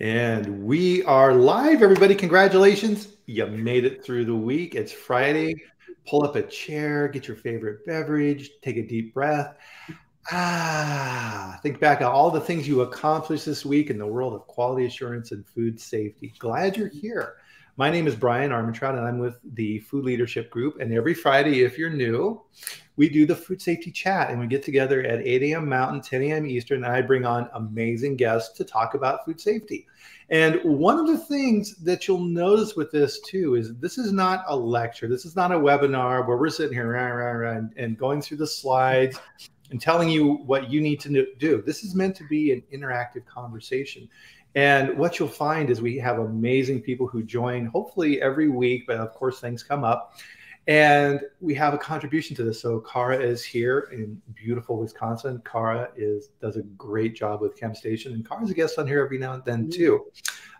And we are live, everybody. Congratulations. You made it through the week. It's Friday. Pull up a chair, get your favorite beverage, take a deep breath. Ah, think back on all the things you accomplished this week in the world of quality assurance and food safety. Glad you're here. My name is Bryan Armentrout, and I'm with the Food Leadership Group. And every Friday, if you're new, we do the food safety chat and we get together at 8 a.m. Mountain, 10 a.m. Eastern, and I bring on amazing guests to talk about food safety. And one of the things that you'll notice with this too is this is not a lecture. This is not a webinar where we're sitting here rah, rah, rah, and going through the slides and telling you what you need to do. This is meant to be an interactive conversation. And what you'll find is we have amazing people who join hopefully every week, but of course things come up. And we have a contribution to this. So Cara is here in beautiful Wisconsin. Cara is does a great job with Chem Station, and Cara's a guest on here every now and then too.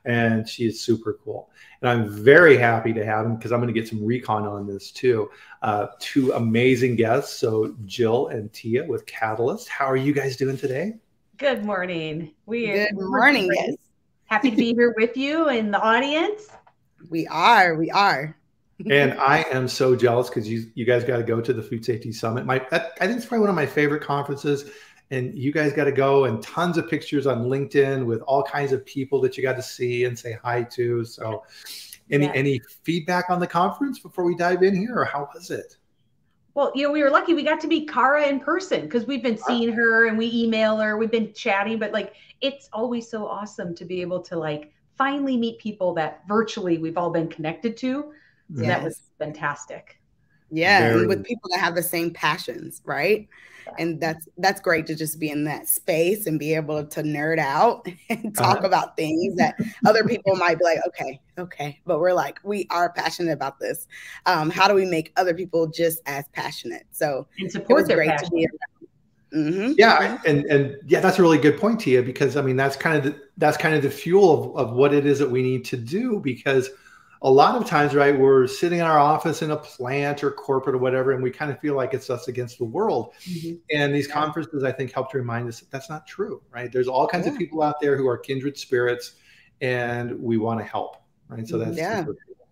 And she is super cool. And I'm very happy to have him because I'm going to get some recon on this too. Uh, two amazing guests. So Jill and Tia with Catalyst. How are you guys doing today? Good morning. We good morning. Yes. Happy to be here with you in the audience. We are. We are. and I am so jealous because you you guys got to go to the Food Safety Summit. My I think it's probably one of my favorite conferences. And you guys got to go and tons of pictures on LinkedIn with all kinds of people that you got to see and say hi to. So, any yeah. any feedback on the conference before we dive in here, or how was it? Well, you know, we were lucky. We got to meet Cara in person because we've been seeing her and we email her. We've been chatting, but like, it's always so awesome to be able to like finally meet people that virtually we've all been connected to. So yes. that was fantastic. Yeah, Very... with people that have the same passions, right? And that's that's great to just be in that space and be able to nerd out and talk uh-huh. about things that other people might be like, okay, okay, but we're like, we are passionate about this. Um, how do we make other people just as passionate? So and support their great passion. to be Mm-hmm. Yeah, and and yeah, that's a really good point, Tia, because I mean that's kind of the, that's kind of the fuel of, of what it is that we need to do because a lot of times, right, we're sitting in our office in a plant or corporate or whatever, and we kind of feel like it's us against the world. Mm-hmm. And these conferences, I think, help to remind us that that's not true, right? There's all kinds yeah. of people out there who are kindred spirits, and we want to help, right? So that's yeah.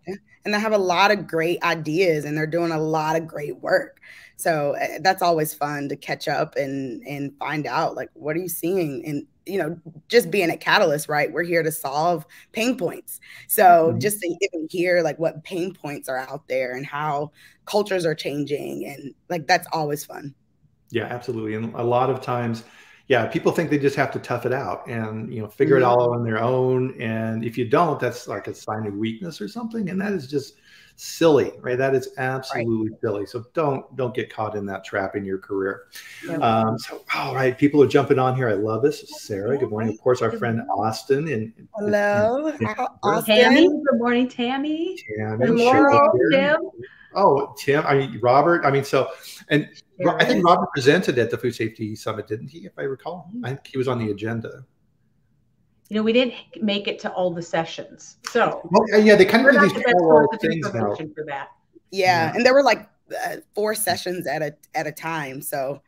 yeah. And they have a lot of great ideas, and they're doing a lot of great work. So uh, that's always fun to catch up and and find out like what are you seeing and you know, just being a catalyst, right? We're here to solve pain points. So mm-hmm. just to even hear like what pain points are out there and how cultures are changing and like that's always fun. Yeah, absolutely. And a lot of times, yeah, people think they just have to tough it out and you know figure mm-hmm. it all on their own. And if you don't, that's like a sign of weakness or something. And that is just silly, right? That is absolutely right. silly. So don't don't get caught in that trap in your career. Um, so all right, people are jumping on here. I love this. Sarah, good morning. Of course, our friend Austin and hello, Austin. Tammy. Good morning, Tammy. Tammy. Hello, Tim. Oh, Tim. I mean, Robert. I mean, so, and I think Robert presented at the Food Safety Summit, didn't he? If I recall, I think he was on the agenda you know, we didn't make it to all the sessions. So well, yeah, they kind of do these parallel things now. For that. Yeah. yeah. and there were like uh, four sessions at a at a time, so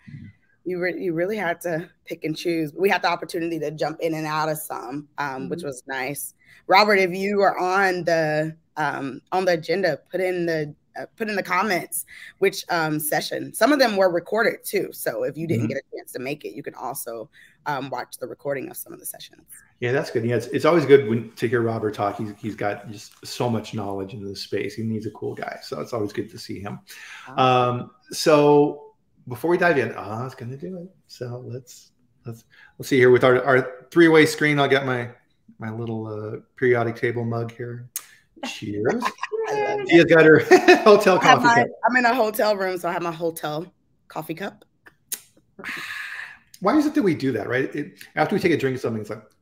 you re- you really had to pick and choose. We had the opportunity to jump in and out of some, um, mm-hmm. which was nice. Robert, if you are on the um, on the agenda, put in the uh, put in the comments which um, session. Some of them were recorded too, so if you didn't mm-hmm. get a chance to make it, you can also um, watch the recording of some of the sessions. Yeah, that's good. Yeah, it's, it's always good when to hear Robert talk. He's he's got just so much knowledge in this space. He needs a cool guy, so it's always good to see him. Um, so before we dive in, oh, I was going to do it. So let's let's let's see here with our, our three way screen. I'll get my my little uh, periodic table mug here. Cheers. Tia's got her hotel coffee my, cup. I'm in a hotel room, so I have my hotel coffee cup. Why is it that we do that, right? It, after we take a drink of something, it's like.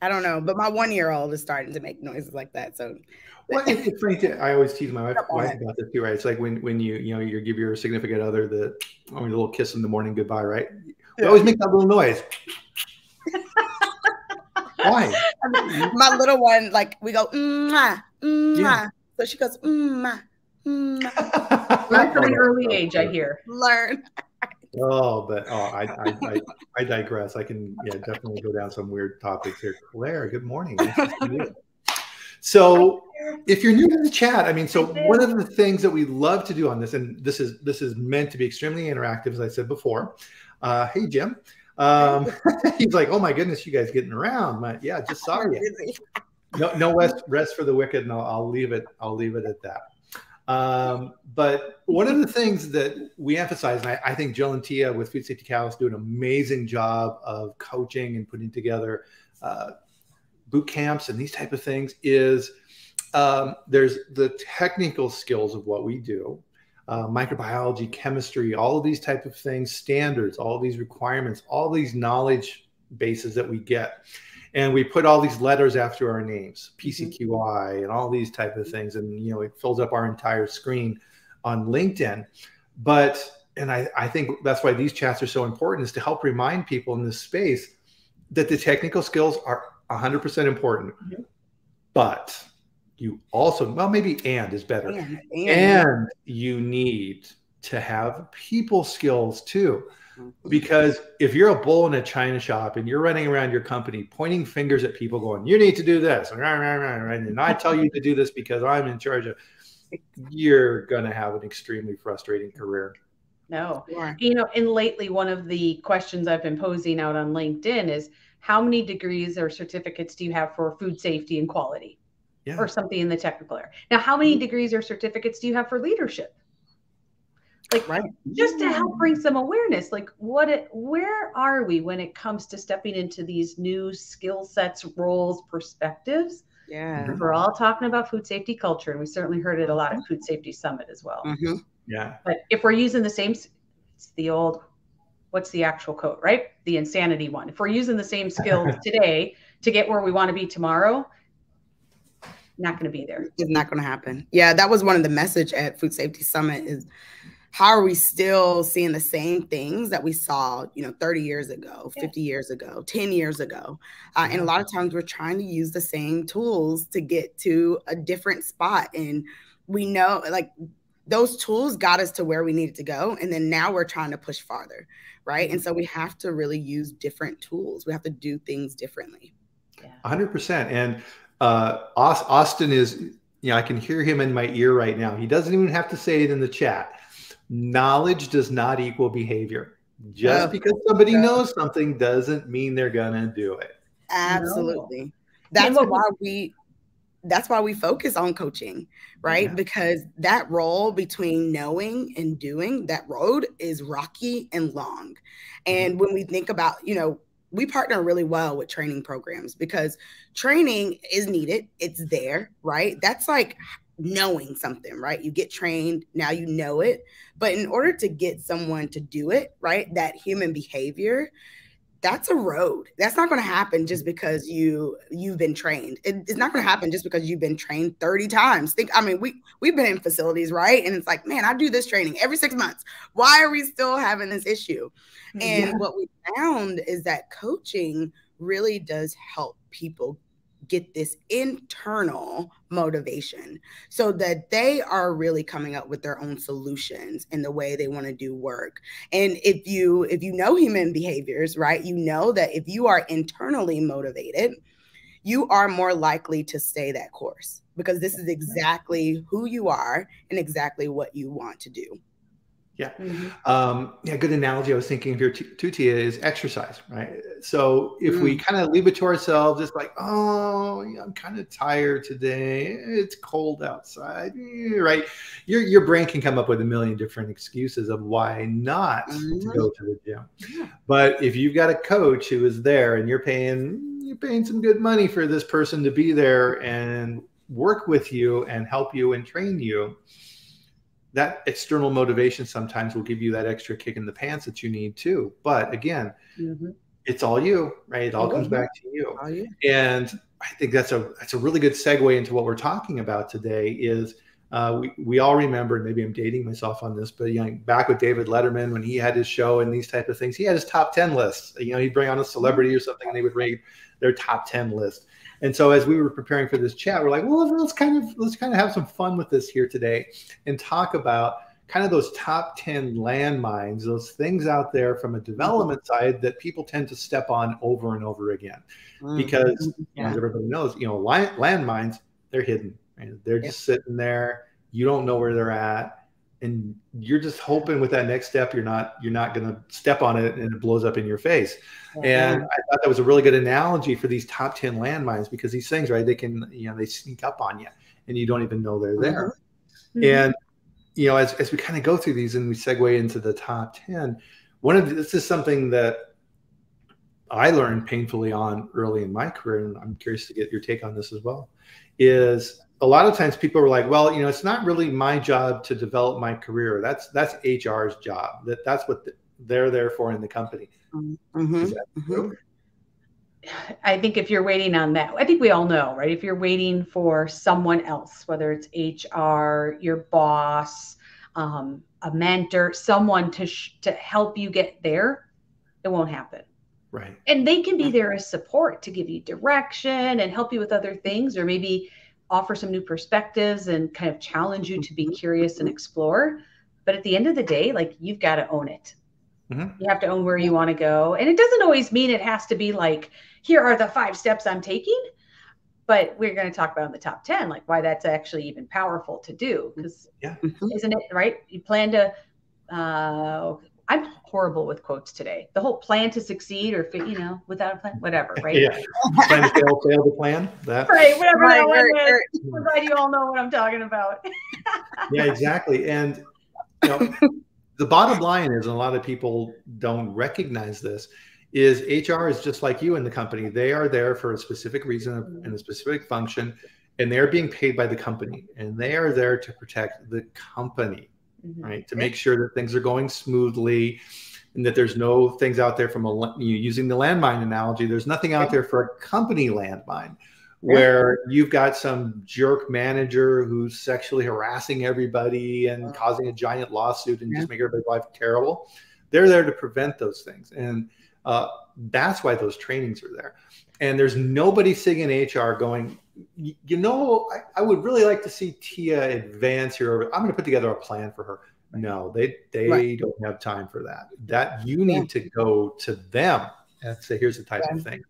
I don't know, but my one year old is starting to make noises like that. So, well, it's funny. Too. I always tease my wife, wife about this too, right? It's like when when you you know you give your significant other the oh, a little kiss in the morning goodbye, right? We always make that little noise. Why? my little one, like we go, mm yeah. so she goes, mm-ma. Learn from an early age, I hear. Learn. Oh, but oh, I, I, I, I, digress. I can yeah definitely go down some weird topics here. Claire, good morning. Nice so, if you're new to the chat, I mean, so one of the things that we love to do on this, and this is this is meant to be extremely interactive, as I said before. Uh, hey, Jim. Um, he's like, oh my goodness, you guys getting around? My, yeah, just saw you. No, no rest, rest for the wicked, and I'll, leave it. I'll leave it at that. Um, but one of the things that we emphasize, and I, I, think Jill and Tia with Food Safety Catalyst do an amazing job of coaching and putting together uh, boot camps and these type of things, is um, there's the technical skills of what we do, uh, microbiology, chemistry, all of these type of things, standards, all these requirements, all these knowledge bases that we get and we put all these letters after our names mm-hmm. pcqi and all these type of things and you know it fills up our entire screen on linkedin but and I, I think that's why these chats are so important is to help remind people in this space that the technical skills are 100% important mm-hmm. but you also well maybe and is better. And, and. and you need to have people skills too. Mm-hmm. Because if you're a bull in a china shop and you're running around your company pointing fingers at people going you need to do this and i tell you to do this because i'm in charge of you're going to have an extremely frustrating career. No. Yeah. you know and lately one of the questions i've been posing out on linkedin is how many degrees or certificates do you have for food safety and quality yeah. or something in the technical area. Now how many mm-hmm. degrees or certificates do you have for leadership? Like right. just to help bring some awareness like what it where are we when it comes to stepping into these new skill sets roles perspectives? Yeah. We're all talking about food safety culture and we certainly heard it a lot at food safety summit as well. Mm-hmm. yeah. But if we're using the same it's the old what's the actual code right? The insanity one. If we're using the same skills today to get where we want to be tomorrow not going to be there. It's not going to happen. Yeah that was one of the message at food safety summit is how are we still seeing the same things that we saw you know 30 years ago 50 years ago 10 years ago? Uh, and a lot of times we're trying to use the same tools to get to a different spot and we know like those tools got us to where we needed to go and then now we're trying to push farther right? And so we have to really use different tools. We have to do things differently. Yeah. 100% and uh, austin is you know i can hear him in my ear right now he doesn't even have to say it in the chat knowledge does not equal behavior. Just yeah. because somebody yeah. knows something doesn't mean they're gonna do it. Absolutely. No. That's why we that's why we focus on coaching, right? Yeah. Because that role between knowing and doing, that road is rocky and long. And mm-hmm. when we think about, you know, we partner really well with training programs because training is needed. It's there, right? That's like knowing something, right? You get trained, now you know it. But in order to get someone to do it, right, that human behavior, that's a road. That's not going to happen just because you you've been trained. It, it's not going to happen just because you've been trained 30 times. Think I mean, we we've been in facilities, right? And it's like, man, I do this training every 6 months. Why are we still having this issue? And yeah. what we found is that coaching really does help people get this internal motivation so that they are really coming up with their own solutions in the way they want to do work. And if you if you know human behaviors right you know that if you are internally motivated you are more likely to stay that course because this is exactly who you are and exactly what you want to do yeah. Mm-hmm. Um, yeah. Good analogy. I was thinking of here too, Tia, is exercise, right? So if mm. we kind of leave it to ourselves, it's like, oh, I'm kind of tired today. It's cold outside, right? Your your brain can come up with a million different excuses of why not mm-hmm. to go to the gym. Yeah. But if you've got a coach who is there and you're paying you're paying some good money for this person to be there and work with you and help you and train you that external motivation sometimes will give you that extra kick in the pants that you need too. But again, mm-hmm. it's all you, right? It all comes back to you. you. And I think that's a that's a really good segue into what we're talking about today. Is uh, we we all remember, maybe I'm dating myself on this, but you know, back with David Letterman when he had his show and these type of things, he had his top ten lists. You know, he'd bring on a celebrity or something, and they would rate their top ten list. And so as we were preparing for this chat, we're like, well, let's kind of let's kind of have some fun with this here today and talk about kind of those top 10 landmines, those things out there from a development side that people tend to step on over and over again. Mm-hmm. Because yeah. as everybody knows, you know, landmines, they're hidden. Right? They're just yeah. sitting there. You don't know where they're at. And you're just hoping with that next step, you're not you're not going to step on it and it blows up in your face. Yeah. And I thought that was a really good analogy for these top 10 landmines because these things, right, they can, you know, they sneak up on you and you don't even know they're there. Mm-hmm. And you know, as, as we kind of go through these and we segue into the top 10, one of the, this is something that I learned painfully on early in my career, and I'm curious to get your take on this as well, is a lot of times people are like, well, you know, it's not really my job to develop my career. That's that's HR's job. That that's what the, they're there for in the company. Mm-hmm. Mm-hmm. I think if you're waiting on that, I think we all know, right? If you're waiting for someone else, whether it's HR, your boss, um, a mentor, someone to sh- to help you get there, it won't happen. Right. And they can be there as support to give you direction and help you with other things, or maybe offer some new perspectives and kind of challenge you to be curious and explore. But at the end of the day, like you've got to own it. Mm-hmm. You have to own where you want to go. And it doesn't always mean it has to be like, here are the five steps I'm taking. But we're going to talk about in the top 10, like why that's actually even powerful to do. Because yeah. Mm-hmm. isn't it right? You plan to, uh, I'm horrible with quotes today. The whole plan to succeed or, you know, without a plan, whatever, right? yeah. plan to fail, fail to plan. That. Right, whatever right, that one right, is. I'm glad you all know what I'm talking about. yeah, exactly. And, you know, the bottom line is, and a lot of people don't recognize this, is HR is just like you in the company. They are there for a specific reason and a specific function, and they're being paid by the company, and they are there to protect the company, mm-hmm. right? To make sure that things are going smoothly, and that there's no things out there from a using the landmine analogy. There's nothing out there for a company landmine where you've got some jerk manager who's sexually harassing everybody and causing a giant lawsuit and yeah. just make everybody's life terrible. They're there to prevent those things. And uh, that's why those trainings are there. And there's nobody sitting in HR going, you know, I, I would really like to see Tia advance here. I'm going to put together a plan for her. No, they they right. don't have time for that. That you need yeah. to go to them and say, here's the type yeah. of thing.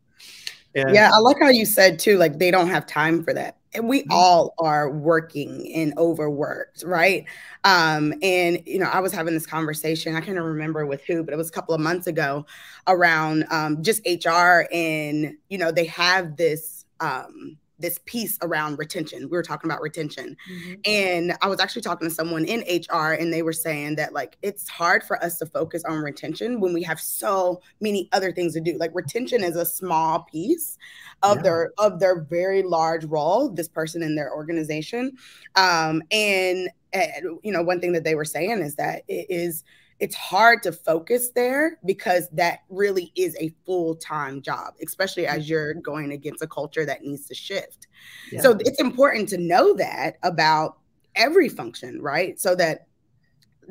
And yeah, I like how you said too, like they don't have time for that. And we mm-hmm. all are working and overworked, right? Um, and you know, I was having this conversation, I can't remember with who, but it was a couple of months ago around um, just HR and you know, they have this um this piece around retention. We were talking about retention. Mm-hmm. And I was actually talking to someone in HR and they were saying that like it's hard for us to focus on retention when we have so many other things to do. Like retention is a small piece of yeah. their of their very large role, this person in their organization. Um and, and you know, one thing that they were saying is that it is it's hard to focus there because that really is a full-time job especially as mm-hmm. you're going against a culture that needs to shift yeah. so it's important to know that about every function right so that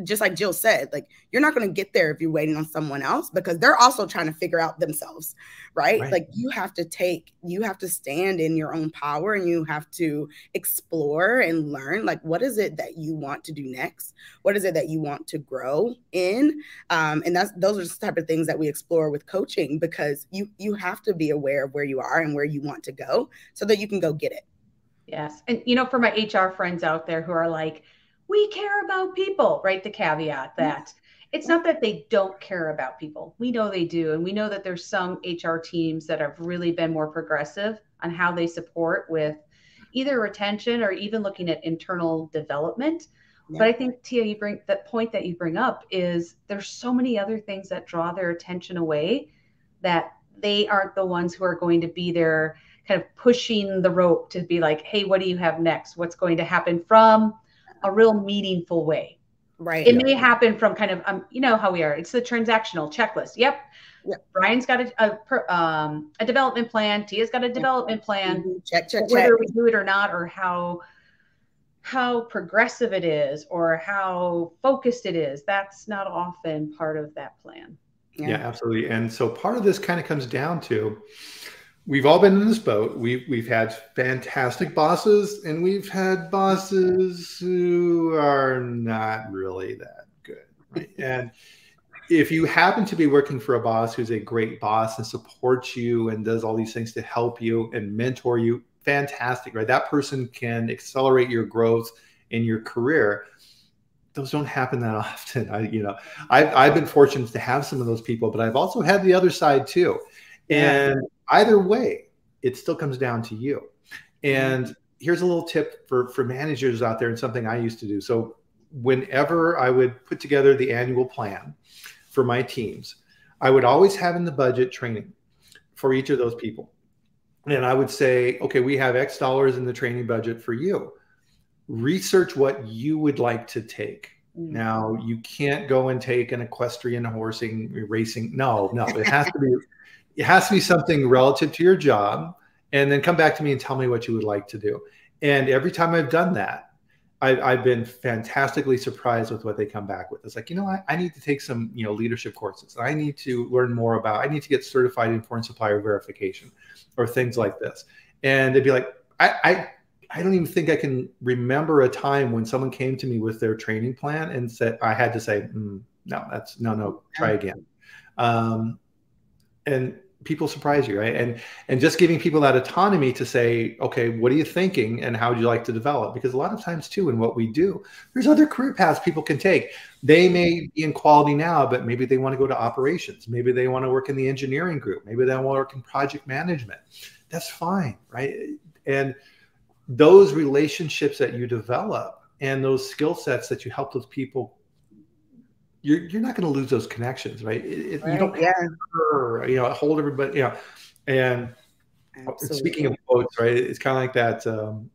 just like Jill said, like you're not going to get there if you're waiting on someone else because they're also trying to figure out themselves, right? right? Like you have to take, you have to stand in your own power and you have to explore and learn like what is it that you want to do next? What is it that you want to grow in? Um, and that's those are the type of things that we explore with coaching because you you have to be aware of where you are and where you want to go so that you can go get it. Yes. And you know, for my HR friends out there who are like, we care about people, right? The caveat that it's not that they don't care about people. We know they do. And we know that there's some HR teams that have really been more progressive on how they support with either retention or even looking at internal development. Yeah. But I think Tia, you bring that point that you bring up is there's so many other things that draw their attention away that they aren't the ones who are going to be there kind of pushing the rope to be like, hey, what do you have next? What's going to happen from a real meaningful way. Right. It may happen from kind of, um, you know how we are. It's the transactional checklist. Yep. Yep. Bryan's got a a, um, a development plan. Tia's got a development plan. Mm-hmm. Check, check, whether check. we do it or not, or how how progressive it is, or how focused it is. That's not often part of that plan. Yeah. yeah, absolutely. And so part of this kind of comes down to we've all been in this boat. We've we've had fantastic bosses, and we've had bosses who are not really that good. Right? And if you happen to be working for a boss who's a great boss and supports you and does all these things to help you and mentor you, fantastic, right? That person can accelerate your growth in your career. Those don't happen that often. I, you know, I've, I've been fortunate to have some of those people, but I've also had the other side too. And either way, it still comes down to you. And here's a little tip for, for managers out there and something I used to do. So whenever I would put together the annual plan for my teams, I would always have in the budget training for each of those people. And I would say, okay, we have X dollars in the training budget for you. Research what you would like to take. Mm. Now, you can't go and take an equestrian horsing racing. No, no, it has to be it has to be something relative to your job and then come back to me and tell me what you would like to do. And every time I've done that, I've, I've, been fantastically surprised with what they come back with. It's like, you know, I, I, need to take some, you know, leadership courses. I need to learn more about, I need to get certified in foreign supplier verification or things like this. And they'd be like, I, I, I don't even think I can remember a time when someone came to me with their training plan and said, I had to say, mm, no, that's no, no, try again. Um, and people surprise you right? And and just giving people that autonomy to say okay what are you thinking and how would you like to develop? Because a lot of times too in what we do there's other career paths people can take. They mm-hmm. may be in quality now but maybe they want to go to operations. Maybe they want to work in the engineering group. Maybe they want to work in project management. That's fine right? And those relationships that you develop and those skill sets that you help those people you're you're not going to lose those connections, right? It, right. You don't yeah. you know hold everybody, you know. And Absolutely. speaking of quotes, right? It's kind of like that. Um,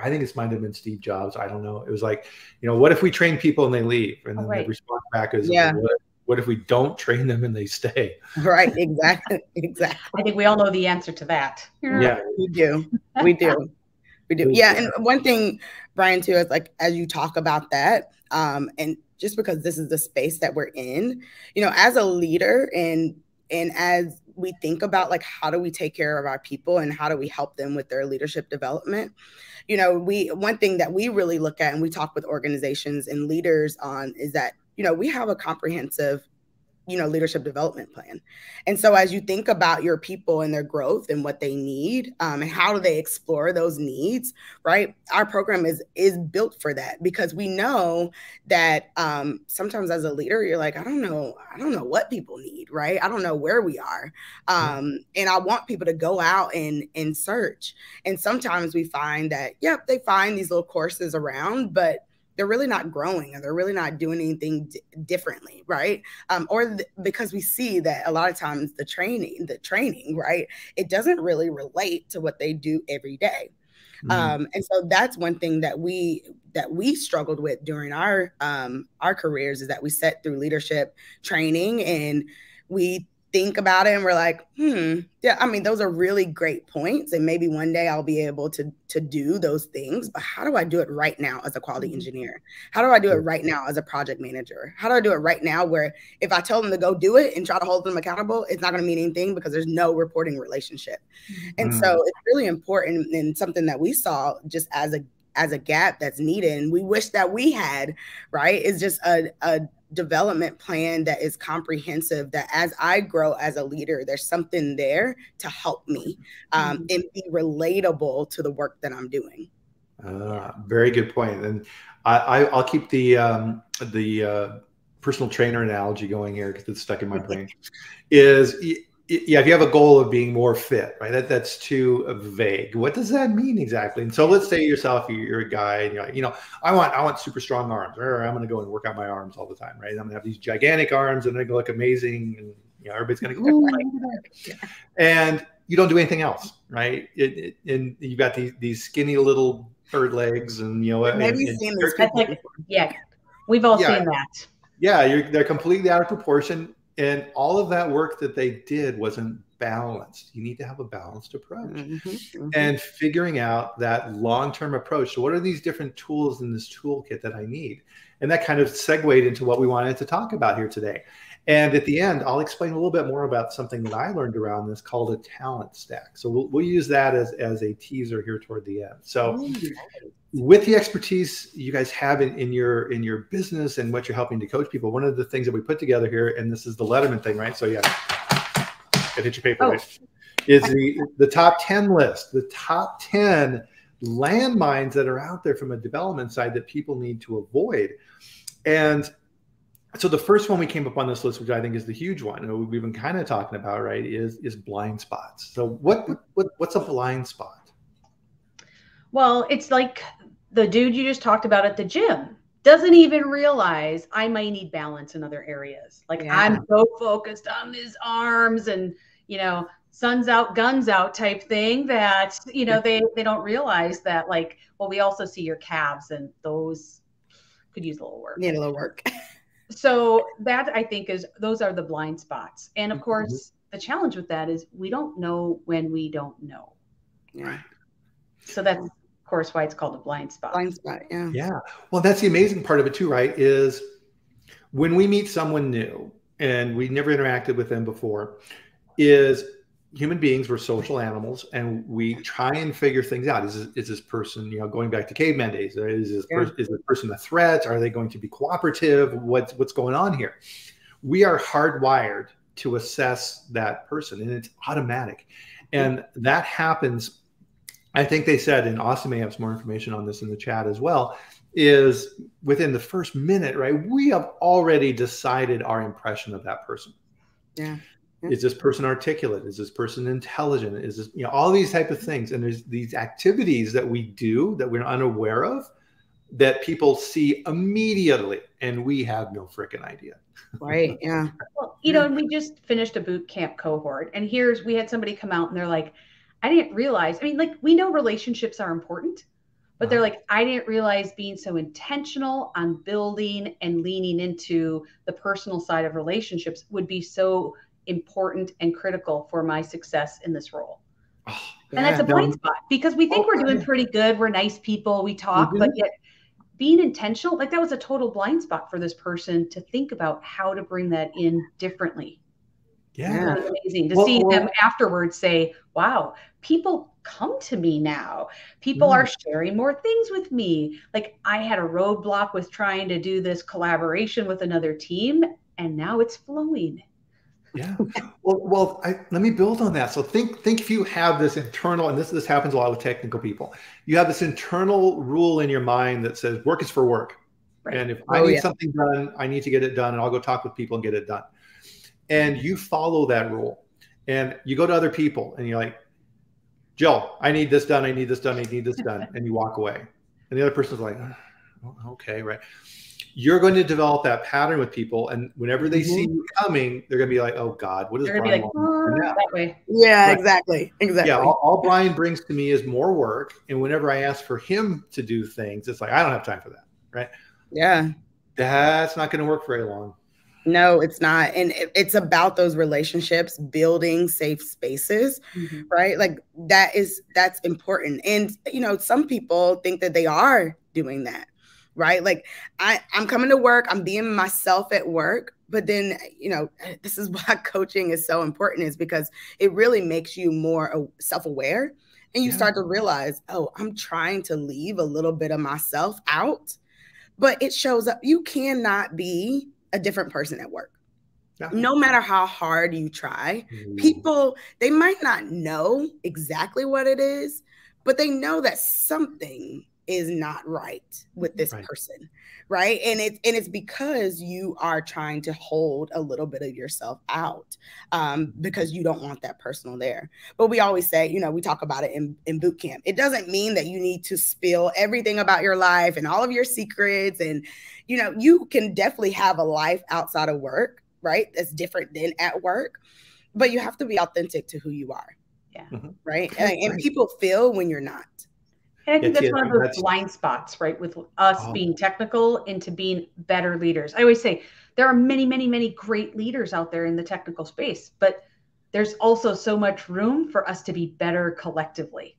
I think this might have been Steve Jobs. I don't know. It was like, you know, what if we train people and they leave, and then oh, right. the response back is, yeah. What, what if we don't train them and they stay? Right. Exactly. Exactly. I think we all know the answer to that. Yeah, we do. We do. We do. Yeah. And one thing, Bryan, too, is like as you talk about that, um, and just because this is the space that we're in you know as a leader and and as we think about like how do we take care of our people and how do we help them with their leadership development you know we one thing that we really look at and we talk with organizations and leaders on is that you know we have a comprehensive you know leadership development plan. And so as you think about your people and their growth and what they need um, and how do they explore those needs right our program is is built for that because we know that um, sometimes as a leader you're like i don't know i don't know what people need right? I don't know where we are. Um, and i want people to go out and and search. And sometimes we find that yep they find these little courses around but they're really not growing and they're really not doing anything differently right um, or th- because we see that a lot of times the training the training right it doesn't really relate to what they do every day mm-hmm. um, and so that's one thing that we that we struggled with during our um, our careers is that we set through leadership training and we think about it and we're like, hmm, yeah, I mean, those are really great points. And maybe one day I'll be able to to do those things. But how do I do it right now as a quality mm-hmm. engineer? How do I do it right now as a project manager? How do I do it right now where if I tell them to go do it and try to hold them accountable, it's not going to mean anything because there's no reporting relationship. And mm. so it's really important and something that we saw just as a as a gap that's needed and we wish that we had right is just a, a development plan that is comprehensive that as i grow as a leader there's something there to help me um, mm-hmm. and be relatable to the work that i'm doing uh, very good point and I, will keep the um, the uh, personal trainer analogy going here because it's stuck in my brain is yeah, if you have a goal of being more fit, right? That that's too vague. What does that mean exactly? And so let's say yourself, you're a guy, and you're like, you know, I want I want super strong arms, or I'm going to go and work out my arms all the time, right? I'm going to have these gigantic arms, and they're going to look amazing, and you know, everybody's going to go, oh, and you don't do anything else, right? It, it, and you've got these these skinny little bird legs, and you know, maybe seen this. Like, yeah, we've all yeah. seen that. Yeah, they're completely out of proportion and all of that work that they did wasn't balanced. You need to have a balanced approach mm-hmm, mm-hmm. and figuring out that long term approach. So, what are these different tools in this toolkit that I need? And that kind of segued into what we wanted to talk about here today. And at the end, I'll explain a little bit more about something that I learned around this called a talent stack. So we'll, we'll use that as, as a teaser here toward the end. So with the expertise you guys have in, in your in your business and what you're helping to coach people, one of the things that we put together here, and this is the Letterman thing, right? So yeah, I hit your paper, oh. right? Is the the top 10 list, the top 10 landmines that are out there from a development side that people need to avoid. And so the first one we came up on this list, which I think is the huge one, we've been kind of talking about, right, is is blind spots. So what, what what's a blind spot? Well, it's like the dude you just talked about at the gym doesn't even realize I might need balance in other areas. Like yeah. I'm so focused on his arms and you know, sun's out, guns out type thing that you know they they don't realize that like well we also see your calves and those could use a little work. Need a little work. so that I think is those are the blind spots. And of mm-hmm. course, the challenge with that is we don't know when we don't know. Right. So that's of course why it's called a blind spot. Blind spot, yeah. Yeah. Well, that's the amazing part of it too, right? Is when we meet someone new and we never interacted with them before, is human beings were social animals and we try and figure things out. Is this, is this person you know going back to caveman days is this, yeah. is this person a threat? Are they going to be cooperative? What's what's going on here? We are hardwired to assess that person and it's automatic. And that happens i think they said and austin may have some more information on this in the chat as well is within the first minute right we have already decided our impression of that person. Yeah is this person articulate? Is this person intelligent? Is this you know all these type of things. And there's these activities that we do that we're unaware of that people see immediately and we have no freaking idea. Right yeah. Well you know and we just finished a boot camp cohort and here's we had somebody come out and they're like i didn't realize i mean like we know relationships are important but they're uh-huh. like i didn't realize being so intentional on building and leaning into the personal side of relationships would be so important and critical for my success in this role. Oh, and that's a blind spot because we think oh, we're doing pretty good. We're nice people, we talk, mm-hmm. but yet being intentional, like that was a total blind spot for this person to think about how to bring that in differently. Yeah. amazing to well, see well, them afterwards say, wow, people come to me now. People mm. are sharing more things with me. Like I had a roadblock with trying to do this collaboration with another team, and now it's flowing. Yeah. Well, well, I, let me build on that. So think, think if you have this internal, and this this happens a lot with technical people. You have this internal rule in your mind that says work is for work, right. and if oh, I need yeah. something done, I need to get it done, and I'll go talk with people and get it done. And you follow that rule, and you go to other people, and you're like, Joe, I need this done. I need this done. I need this done, and you walk away, and the other person's like, oh, okay, right you're going to develop that pattern with people, and whenever they mm-hmm. see you coming, they're going to be like, "Oh God, what is they're Bryan?" Like, oh, that way. Yeah, right. exactly, exactly. Yeah, all, all, Bryan brings to me is more work, and whenever I ask for him to do things, it's like I don't have time for that, right? Yeah, that's not going to work very long. No, it's not. And it's about those relationships, building safe spaces, mm-hmm. right? Like that is that's important. And you know, some people think that they are doing that right? Like I, I'm coming to work, I'm being myself at work, but then you know this is why coaching is so important is because it really makes you more self-aware and you yeah. start to realize oh i'm trying to leave a little bit of myself out but it shows up you cannot be a different person at work no matter how hard you try people they might not know exactly what it is but they know that something is not right with this right. person right? And it's and it's because you are trying to hold a little bit of yourself out um, because you don't want that personal there. But we always say you know we talk about it in, in boot camp. It doesn't mean that you need to spill everything about your life and all of your secrets and you know you can definitely have a life outside of work right? That's different than at work but you have to be authentic to who you are yeah. Mm-hmm. right? And, and people feel when you're not and I think that's one of those blind spots, right? With us oh. being technical into being better leaders. I always say there are many, many, many great leaders out there in the technical space, but there's also so much room for us to be better collectively.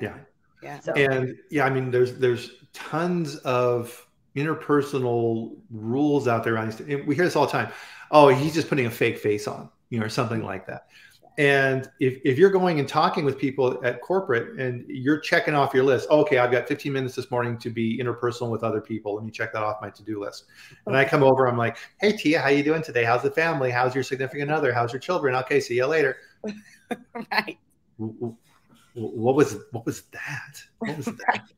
Yeah. Yeah. So. And yeah, I mean, there's there's tons of interpersonal rules out there. Around We hear this all the time. oh, he's just putting a fake face on, you know, or something like that. And if, if you're going and talking with people at corporate and you're checking off your list, okay, I've got 15 minutes this morning to be interpersonal with other people. Let me check that off my to-do list. And I come over, I'm like, hey Tia, how you doing today? How's the family? How's your significant other? How's your children? Okay, see you later. right. What was what was that? What was that?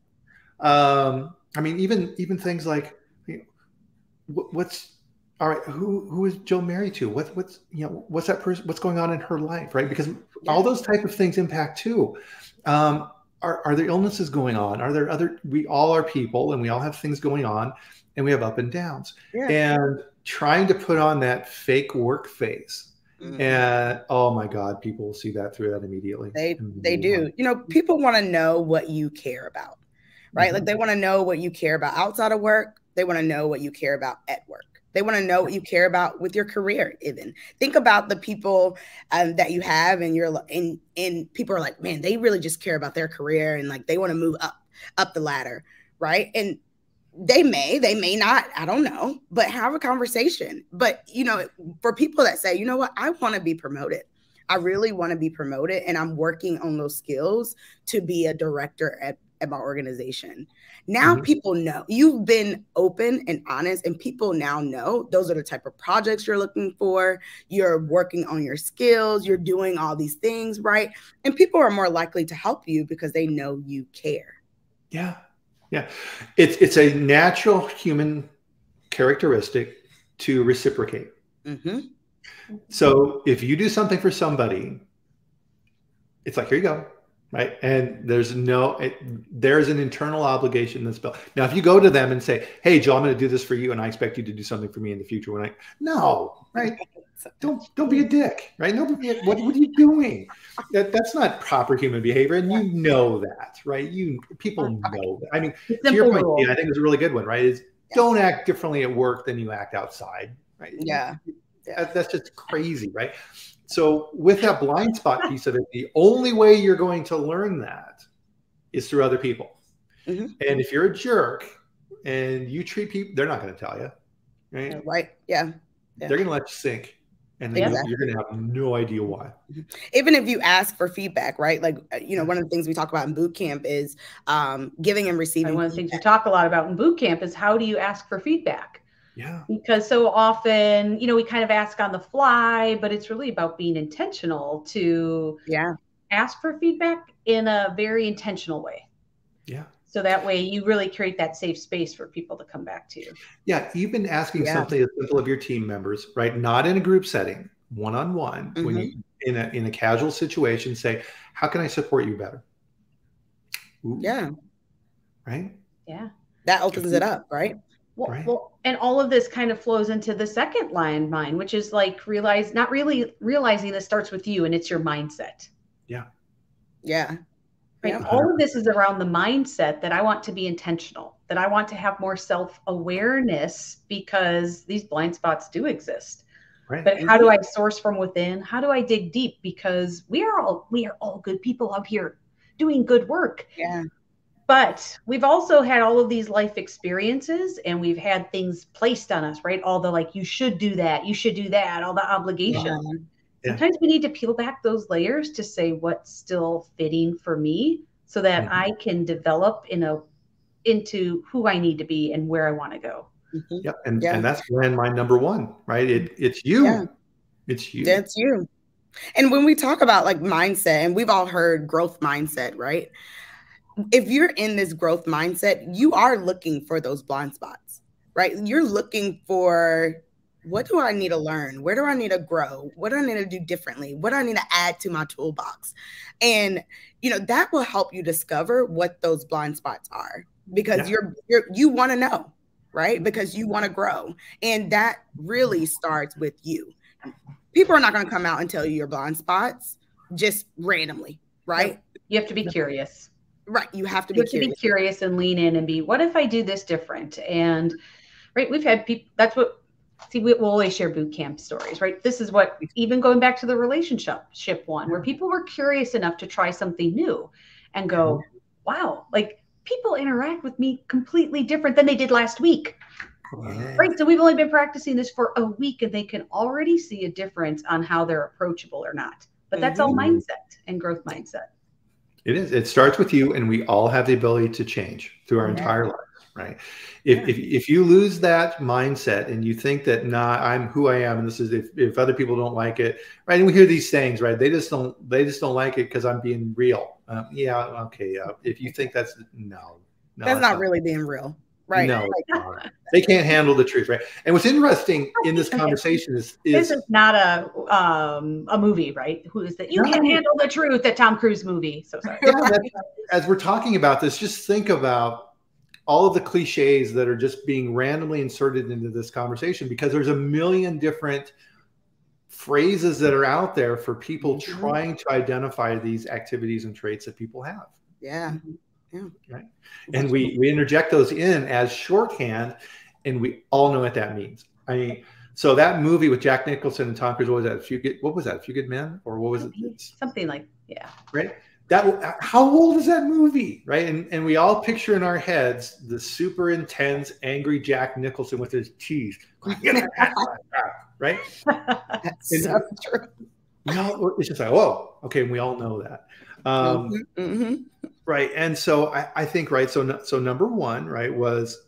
um, I mean, even even things like you know, what's all right who who is joe married to? What what's you know what's that person what's going on in her life right? Because yeah. all those type of things impact too. Um, are, are there illnesses going on? Are there other we all are people and we all have things going on and we have up and downs. Yeah. and trying to put on that fake work face. Mm-hmm. and oh my god people will see that through that immediately. They they do. you know people want to know what you care about right? Mm-hmm. like they want to know what you care about outside of work. They want to know what you care about at work they want to know what you care about with your career. Even think about the people um, that you have, and you're and and people are like, man, they really just care about their career and like they want to move up up the ladder, right? And they may, they may not, I don't know, but have a conversation. But you know, for people that say, you know what, I want to be promoted. I really want to be promoted, and I'm working on those skills to be a director at, at my organization. Now mm-hmm. people know you've been open and honest, and people now know those are the type of projects you're looking for. You're working on your skills, you're doing all these things, right? And people are more likely to help you because they know you care. Yeah. Yeah. It's it's a natural human characteristic to reciprocate. Mm-hmm. So if you do something for somebody, it's like, here you go right? And there's no it, there's an internal obligation that's built. Now if you go to them and say hey joe i'm going to do this for you and i expect you to do something for me in the future when i no right? Don't don't be a dick right? Nobody what, what are you doing? That that's not proper human behavior and you know that right? You people know that. I mean to your point yeah, i think it's a really good one right? Is yeah. don't act differently at work than you act outside right? Yeah, yeah. that's just crazy right so with that blind spot piece of it, the only way you're going to learn that is through other people. Mm-hmm. And if you're a jerk and you treat people, they're not going to tell you, right? Right. Yeah. yeah. They're going to let you sink. And then yeah. you're going to have no idea why. Mm-hmm. Even if you ask for feedback, right? Like, uh, you know, one of the things we talk about in boot camp is um, giving and receiving. And one of the things we talk a lot about in boot camp is how do you ask for feedback? Yeah. Because so often, you know, we kind of ask on the fly, but it's really about being intentional to yeah ask for feedback in a very intentional way. Yeah. So that way you really create that safe space for people to come back to you. Yeah. Even asking yeah. something as simple of your team members, right? Not in a group setting, one on one, when mm-hmm. you in a in a casual situation, say, how can I support you better? Ooh. Yeah. Right? Yeah. That opens it up, right? Well, right. well, and all of this kind of flows into the second landmine, which is like realize not really realizing this starts with you and it's your mindset. Yeah. Yeah. Right. Yeah. All of this is around the mindset that I want to be intentional, that I want to have more self awareness because these blind spots do exist. Right. But how do I source from within? How do I dig deep? Because we are all we are all good people out here doing good work. Yeah but we've also had all of these life experiences and we've had things placed on us right all the like you should do that you should do that all the obligation yeah. Yeah. sometimes we need to peel back those layers to say what's still fitting for me so that mm-hmm. i can develop in a into who i need to be and where i want to go mm-hmm. yep and, yeah. and that's landmine number one right it, it's you yeah. it's you that's you and when we talk about like mindset and we've all heard growth mindset right if you're in this growth mindset, you are looking for those blind spots, right? You're looking for what do I need to learn? Where do I need to grow? What do I need to do differently? What do I need to add to my toolbox? And you know, that will help you discover what those blind spots are because yeah. you're you're you want to know, right? Because you want to grow. And that really starts with you. People are not going to come out and tell you your blind spots just randomly, right? You have to be curious. Right. You have to be, have curious. to be curious and lean in and be, what if I do this different? And right, we've had people, that's what, see, we, will always share boot camp stories, right? This is what, even going back to the relationship ship one, where people were curious enough to try something new and go, wow, like people interact with me completely different than they did last week. Right. So we've only been practicing this for a week and they can already see a difference on how they're approachable or not. But that's all Mm-hmm. mindset and growth mindset. It is. It starts with you, and we all have the ability to change through our Yeah. entire lives, right? If, Yeah. if if you lose that mindset and you think that nah, I'm who I am, and this is if, if other people don't like it, right? And we hear these sayings, right? They just don't they just don't like it because I'm being real. Uh, yeah, okay. Yeah. If you think that's no, no, That's not really being real, right? No, it's they can't handle the truth, right? And what's interesting in this conversation is This is is not a um a movie, right? Who is that? You No. can handle the truth, that Tom Cruise movie. So sorry. Yeah, as we're talking about this, just think about all of the cliches that are just being randomly inserted into this conversation because there's a million different phrases that are out there for people Mhm. trying to identify these activities and traits that people have. Yeah. And we, we interject those in as shorthand, and we all know what that means. I mean, so that movie with Jack Nicholson and Tom Cruise, what was that? A few good, what was that? A few good men, or what was it? Something like yeah. right that how old is that movie right and and we all picture in our heads the super intense angry jack nicholson with his teeth right That's And- so true. we all, it's just like whoa okay and we all know that um, Mhm, mhm. Right and so I, I think right so so number one right was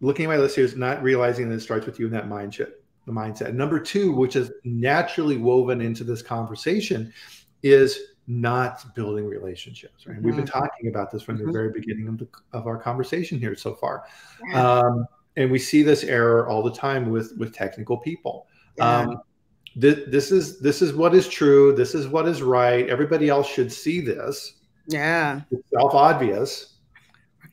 looking at my list here is not realizing that it starts with you in that mindset the mindset number two which is naturally woven into this conversation is not building relationships right we've been talking about this from the Mhm. very beginning of, the, of our conversation here so far Yeah. um, and we see this error all the time with with technical people Yeah. um, this, this is this is what is true this is what is right everybody else should see this yeah. it's self obvious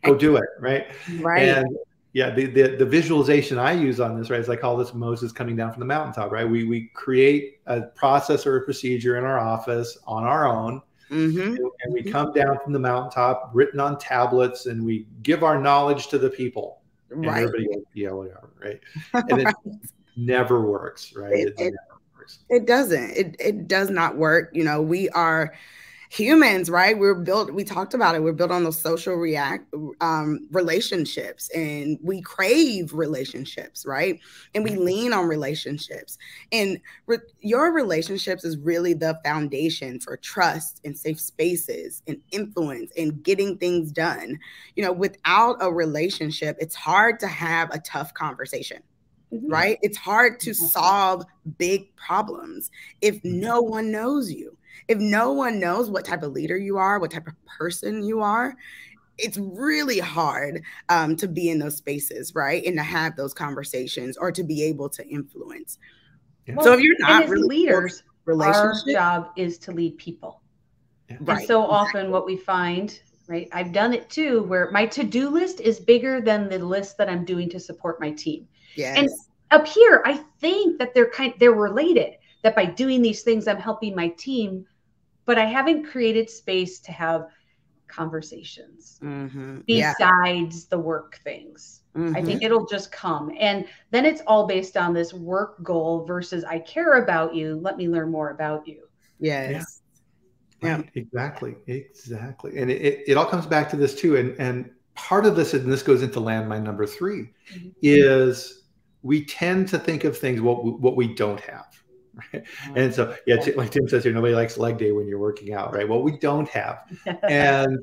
go do it right Right. and yeah the, the the visualization i use on this right is i call this moses coming down from the mountaintop right we we create a process or a procedure in our office on our own hmm and we come down from the mountaintop written on tablets and we give our knowledge to the people and Right. everybody goes, yeah whatever right and it never works right It- it, it- never works It doesn't. It it does not work. You know, we are humans, right? We're built. We talked about it. We're built on those social react um, relationships, and we crave relationships, right? And we lean on relationships. And re- your relationships is really the foundation for trust and safe spaces and influence and getting things done. You know, without a relationship, it's hard to have a tough conversation Mhm. right? It's hard to solve big problems if no one knows you. If no one knows what type of leader you are, what type of person you are, it's really hard um, to be in those spaces, right? And to have those conversations or to be able to influence. Yeah. so if you're not as really leaders, our job is to lead people. And right? so often what we find, right? I've done it too, where my to-do list is bigger than the list that I'm doing to support my team. yes, And Up here, I think that they're kind they're related, that by doing these things, I'm helping my team, but I haven't created space to have conversations Mhm. yeah. besides the work things. I Mhm. think it'll just come. And then it's all based on this work goal versus I care about you. Let me learn more about you. yes, Yeah. Right, exactly, exactly, and it, it, it all comes back to this too. And and part of this, and this goes into landmine number 3 Mhm. is we tend to think of things what we- what we don't have, right? Mm-hmm. And so yeah, t- like Tim says here, nobody likes leg day when you're working out, right? Well, we don't have, and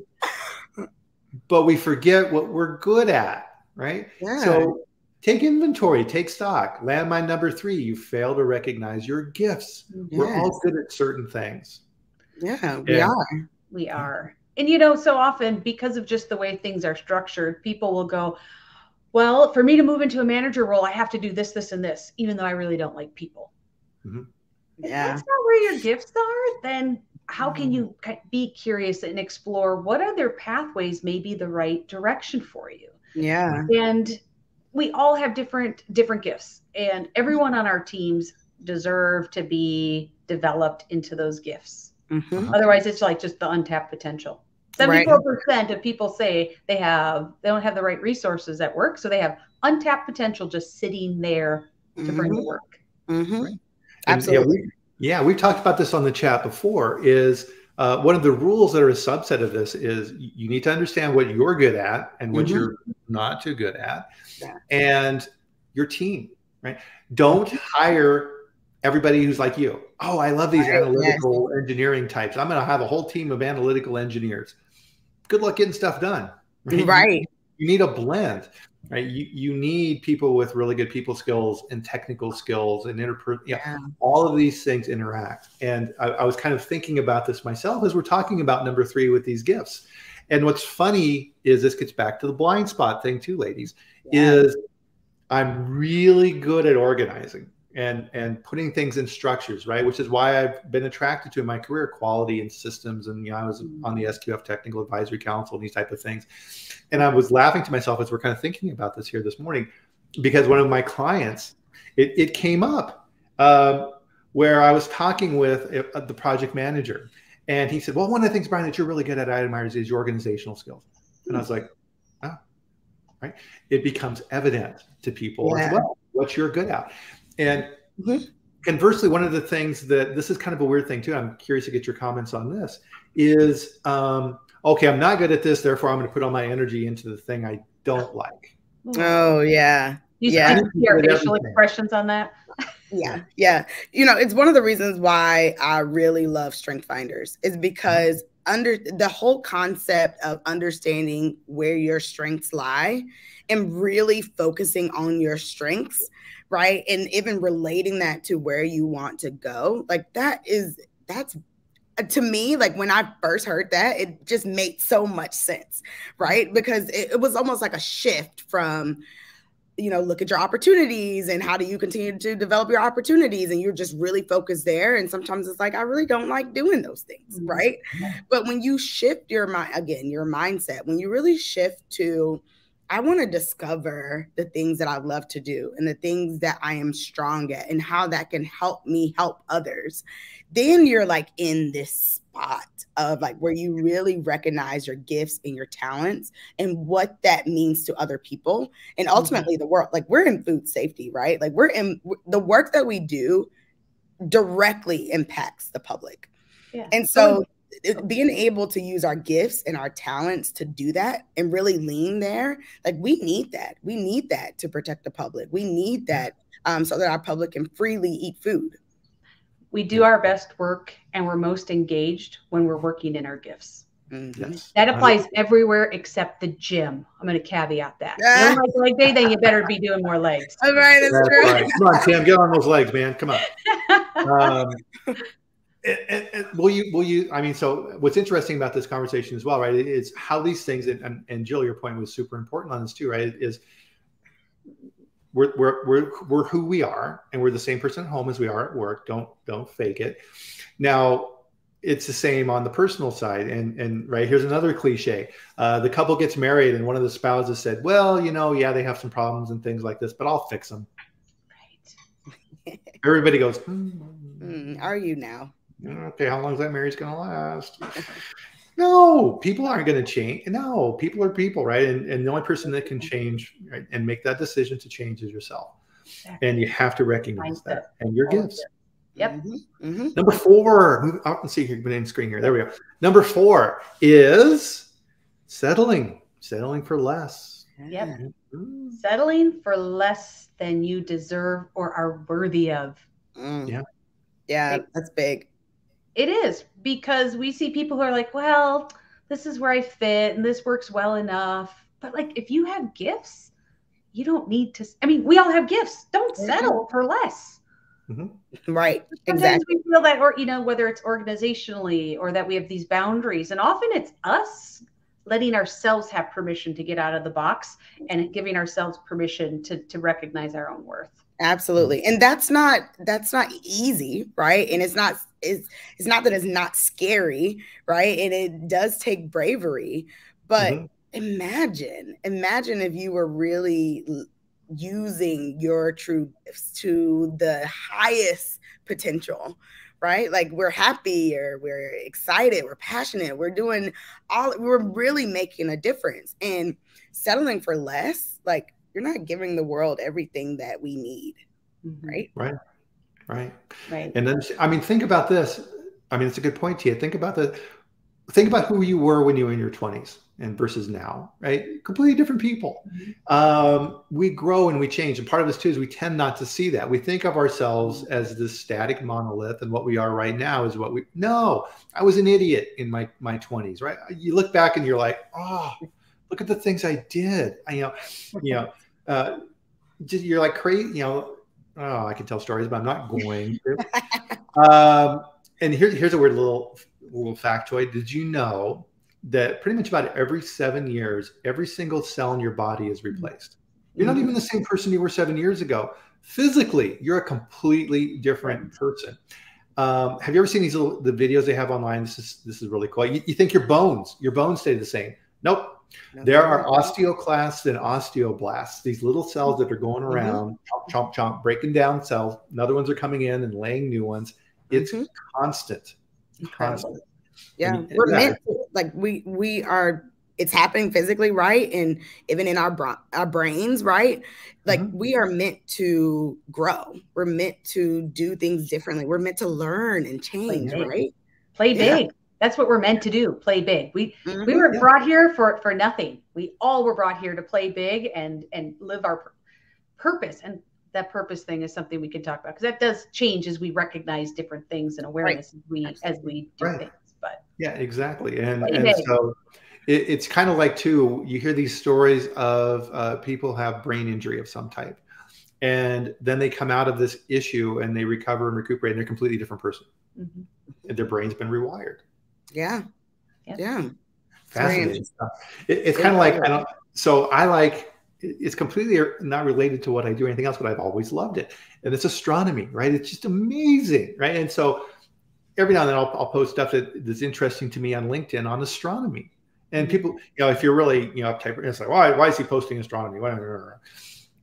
but we forget what we're good at, right? yeah. So take inventory, take stock. Landmine number three, you fail to recognize your gifts. Mm-hmm. We're all good at certain things. yeah, we Yeah. are. we are. And you know, so often because of just the way things are structured, people will go, Well, for me to move into a manager role, I have to do this, this, and this, even though I really don't like people. If Yeah. that's not where your gifts are, then how can you be curious and explore what other pathways may be the right direction for you? Yeah. and we all have different different gifts and everyone on our teams deserve to be developed into those gifts Mhm. otherwise it's like just the untapped potential 74% of people say they have they don't have the right resources at work so they have untapped potential just sitting there to bring to work Mhm. And, Absolutely. Yeah, we, yeah, we've talked about this on the chat before. Is uh, one of the rules that are a subset of this is you need to understand what you're good at and what mm-hmm. you're not too good at, yeah. and your team, right? Don't hire everybody who's like you. Oh, I love these analytical yes. engineering types. I'm going to have a whole team of analytical engineers. Good luck getting stuff done. Right. right. You, you need a blend right you, you need people with really good people skills and technical skills and interper yeah, yeah. all of these things interact and I, I, was kind of thinking about this myself as we're talking about number three with these gifts and what's funny is this gets back to the blind spot thing too ladies yeah. is i'm really good at organizing and and putting things in structures right? Which is why i've been attracted to in my career quality and systems. And you know i was on the sqf technical advisory council and these type of things. And i was laughing to myself as we're kind of thinking about this here this morning because one of my clients it, it came up uh, where i was talking with uh, the project manager. And he said well one of the things Bryan that you're really good at I admire is your organizational skills. And i was like oh right. It becomes evident to people yeah. as well what you're good at and mm-hmm. conversely, one of the things that this is kind of a weird thing too. I'm curious to get your comments on this. Is um, okay, I'm not good at this, therefore I'm going to put all my energy into the thing I don't like. Oh yeah, you yeah. Your facial expressions on that. yeah, yeah. You know, it's one of the reasons why I really love Strength Finders is because under the whole concept of understanding where your strengths lie and really focusing on your strengths right? And even relating that to where you want to go, like that is that's uh, to me, like when I first heard that, it just made so much sense, right? Because it, it, was almost like a shift from, you know, look at your opportunities and how do you continue to develop your opportunities, and you're just really focused there. And sometimes it's like I really don't like doing those things, mm-hmm. right? But when you shift your mind again, your mindset, when you really shift to I want to discover the things that I love to do and the things that I am strong at and how that can help me help others. Then you're like in this spot of like where you really recognize your gifts and your talents and what that means to other people and mm-hmm. ultimately mm-hmm. the world. Like we're in food safety, right? Like we're in the work that we do directly impacts the public. Yeah. And so being able to use our gifts and our talents to do that and really lean there like we need that we need that to protect the public we need that um, so that our public can freely eat food we do our best work and we're most engaged when we're working in our gifts Mm-hmm. That applies everywhere except the gym. I'm going to caveat that. Ah. You don't like leg day, then you better be doing more legs. All right, that's, that's true. Right. Come on, Tim, get on those legs, man. Come on. Um, and, and, will you will you i mean so what's interesting about this conversation as well right is how these things and, and jill your point was super important on this too right is we're, we're, we're, we're who we are and we're the same person at home as we are at work. Don't don't fake it. Now it's the same on the personal side and and right here's another cliche. Uh, the couple gets married and one of the spouses said well you know yeah they have some problems and things like this but i'll fix them right. Everybody goes mm. Mm, are you now okay, how long is that marriage going to last? no, people aren't going to change. No, people are people, right? And, and the only person that can change right, and make that decision to change is yourself. And you have to recognize that and your gifts. Yep. Mm-hmm. Mm-hmm. Number four, move out and see here, in screen here. There we go. Number four is settling, settling for less. Yep. Mm-hmm. Settling for less than you deserve or are worthy of. Mm. Yeah. Yeah, that's big. It is because we see people who are like, well, this is where I fit and this works well enough. But like, if you have gifts, you don't need to. I mean, we all have gifts. Don't settle for less. Mm-hmm. Right. Sometimes exactly. we feel that, or you know, whether it's organizationally or that we have these boundaries, and often it's us letting ourselves have permission to get out of the box and giving ourselves permission to to recognize our own worth. Absolutely. And that's not that's not easy, right? And it's not it's it's not that it's not scary, right? And it does take bravery, but mm-hmm. imagine, imagine if you were really using your true gifts to the highest potential, right? Like we're happy or we're excited, we're passionate, we're doing all we're really making a difference. And settling for less, like you're not giving the world everything that we need, mm-hmm. right? Right. Right. Right. And then, I mean, think about this. I mean, it's a good point, Tia. Think about the think about who you were when you were in your 20s and versus now, right? Completely different people. Mm-hmm. Um, we grow and we change. And part of this too is we tend not to see that. We think of ourselves as this static monolith, and what we are right now is what we no, I was an idiot in my my 20s, right? You look back and you're like, oh, look at the things I did. I, you know, you know, uh, just you're like crazy, you know. Oh, I can tell stories, but I'm not going to. um, and here, here's a weird little little factoid. Did you know that pretty much about every seven years, every single cell in your body is replaced? You're not mm-hmm. even the same person you were seven years ago. Physically, you're a completely different person. Um, have you ever seen these little the videos they have online? This is this is really cool. You, you think your bones, your bones stay the same. Nope. There are osteoclasts and osteoblasts, these little cells that are going mm-hmm. around, mm-hmm. chomp, chomp, chomp, breaking down cells. Another ones are coming in and laying new ones. It's mm-hmm. constant. Constant. Yeah, I mean, we're yeah. meant to, like we we are. It's happening physically, right, and even in our bra- our brains, right. Like mm-hmm. we are meant to grow. We're meant to do things differently. We're meant to learn and change, right? Play big. Yeah. That's what we're meant to do. Play big. We mm-hmm. we were brought here for for nothing. We all were brought here to play big and and live our purpose. And that purpose thing is something we can talk about because that does change as we recognize different things and awareness right. as we as we do right. things. But yeah, exactly. And and so it, it's kind of like too. You hear these stories of uh, people have brain injury of some type, and then they come out of this issue and they recover and recuperate, and they're a completely different person. Mm-hmm. And their brain's been rewired. Yeah. Yeah. Fascinating stuff. It, it's kind of like I don't. So I like it's completely not related to what I do or anything else, but I've always loved it. And it's astronomy, right? It's just amazing, right? And so every now and then I'll, I'll post stuff that, that's interesting to me on LinkedIn on astronomy. And mm-hmm. people, you know, if you're really, you know, uptight, it's like, why, why is he posting astronomy?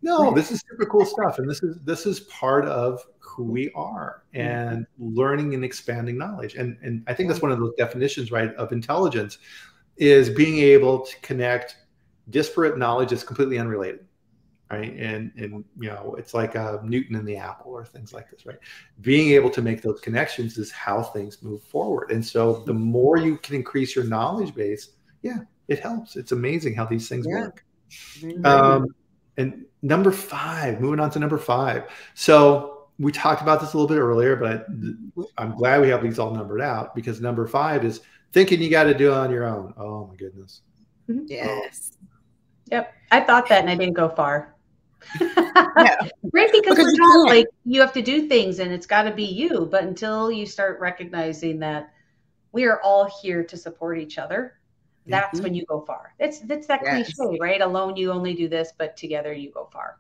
No, this is super cool stuff. And this is, this is part of who we are mm-hmm. and learning and expanding knowledge. And, and I think that's one of those definitions, right, of intelligence is being able to connect disparate knowledge is completely unrelated right and and you know it's like a uh, newton and the apple or things like this right being able to make those connections is how things move forward and so the more you can increase your knowledge base yeah it helps it's amazing how these things yeah. work um, and number five moving on to number five so we talked about this a little bit earlier but i'm glad we have these all numbered out because number five is thinking you got to do it on your own oh my goodness mm-hmm. yes Yep. I thought that and I didn't go far. yeah. Right, because, because we're taught like you have to do things and it's got to be you. But until you start recognizing that we are all here to support each other, that's mm-hmm. when you go far. It's that's that yes. cliche, right? Alone you only do this, but together you go far.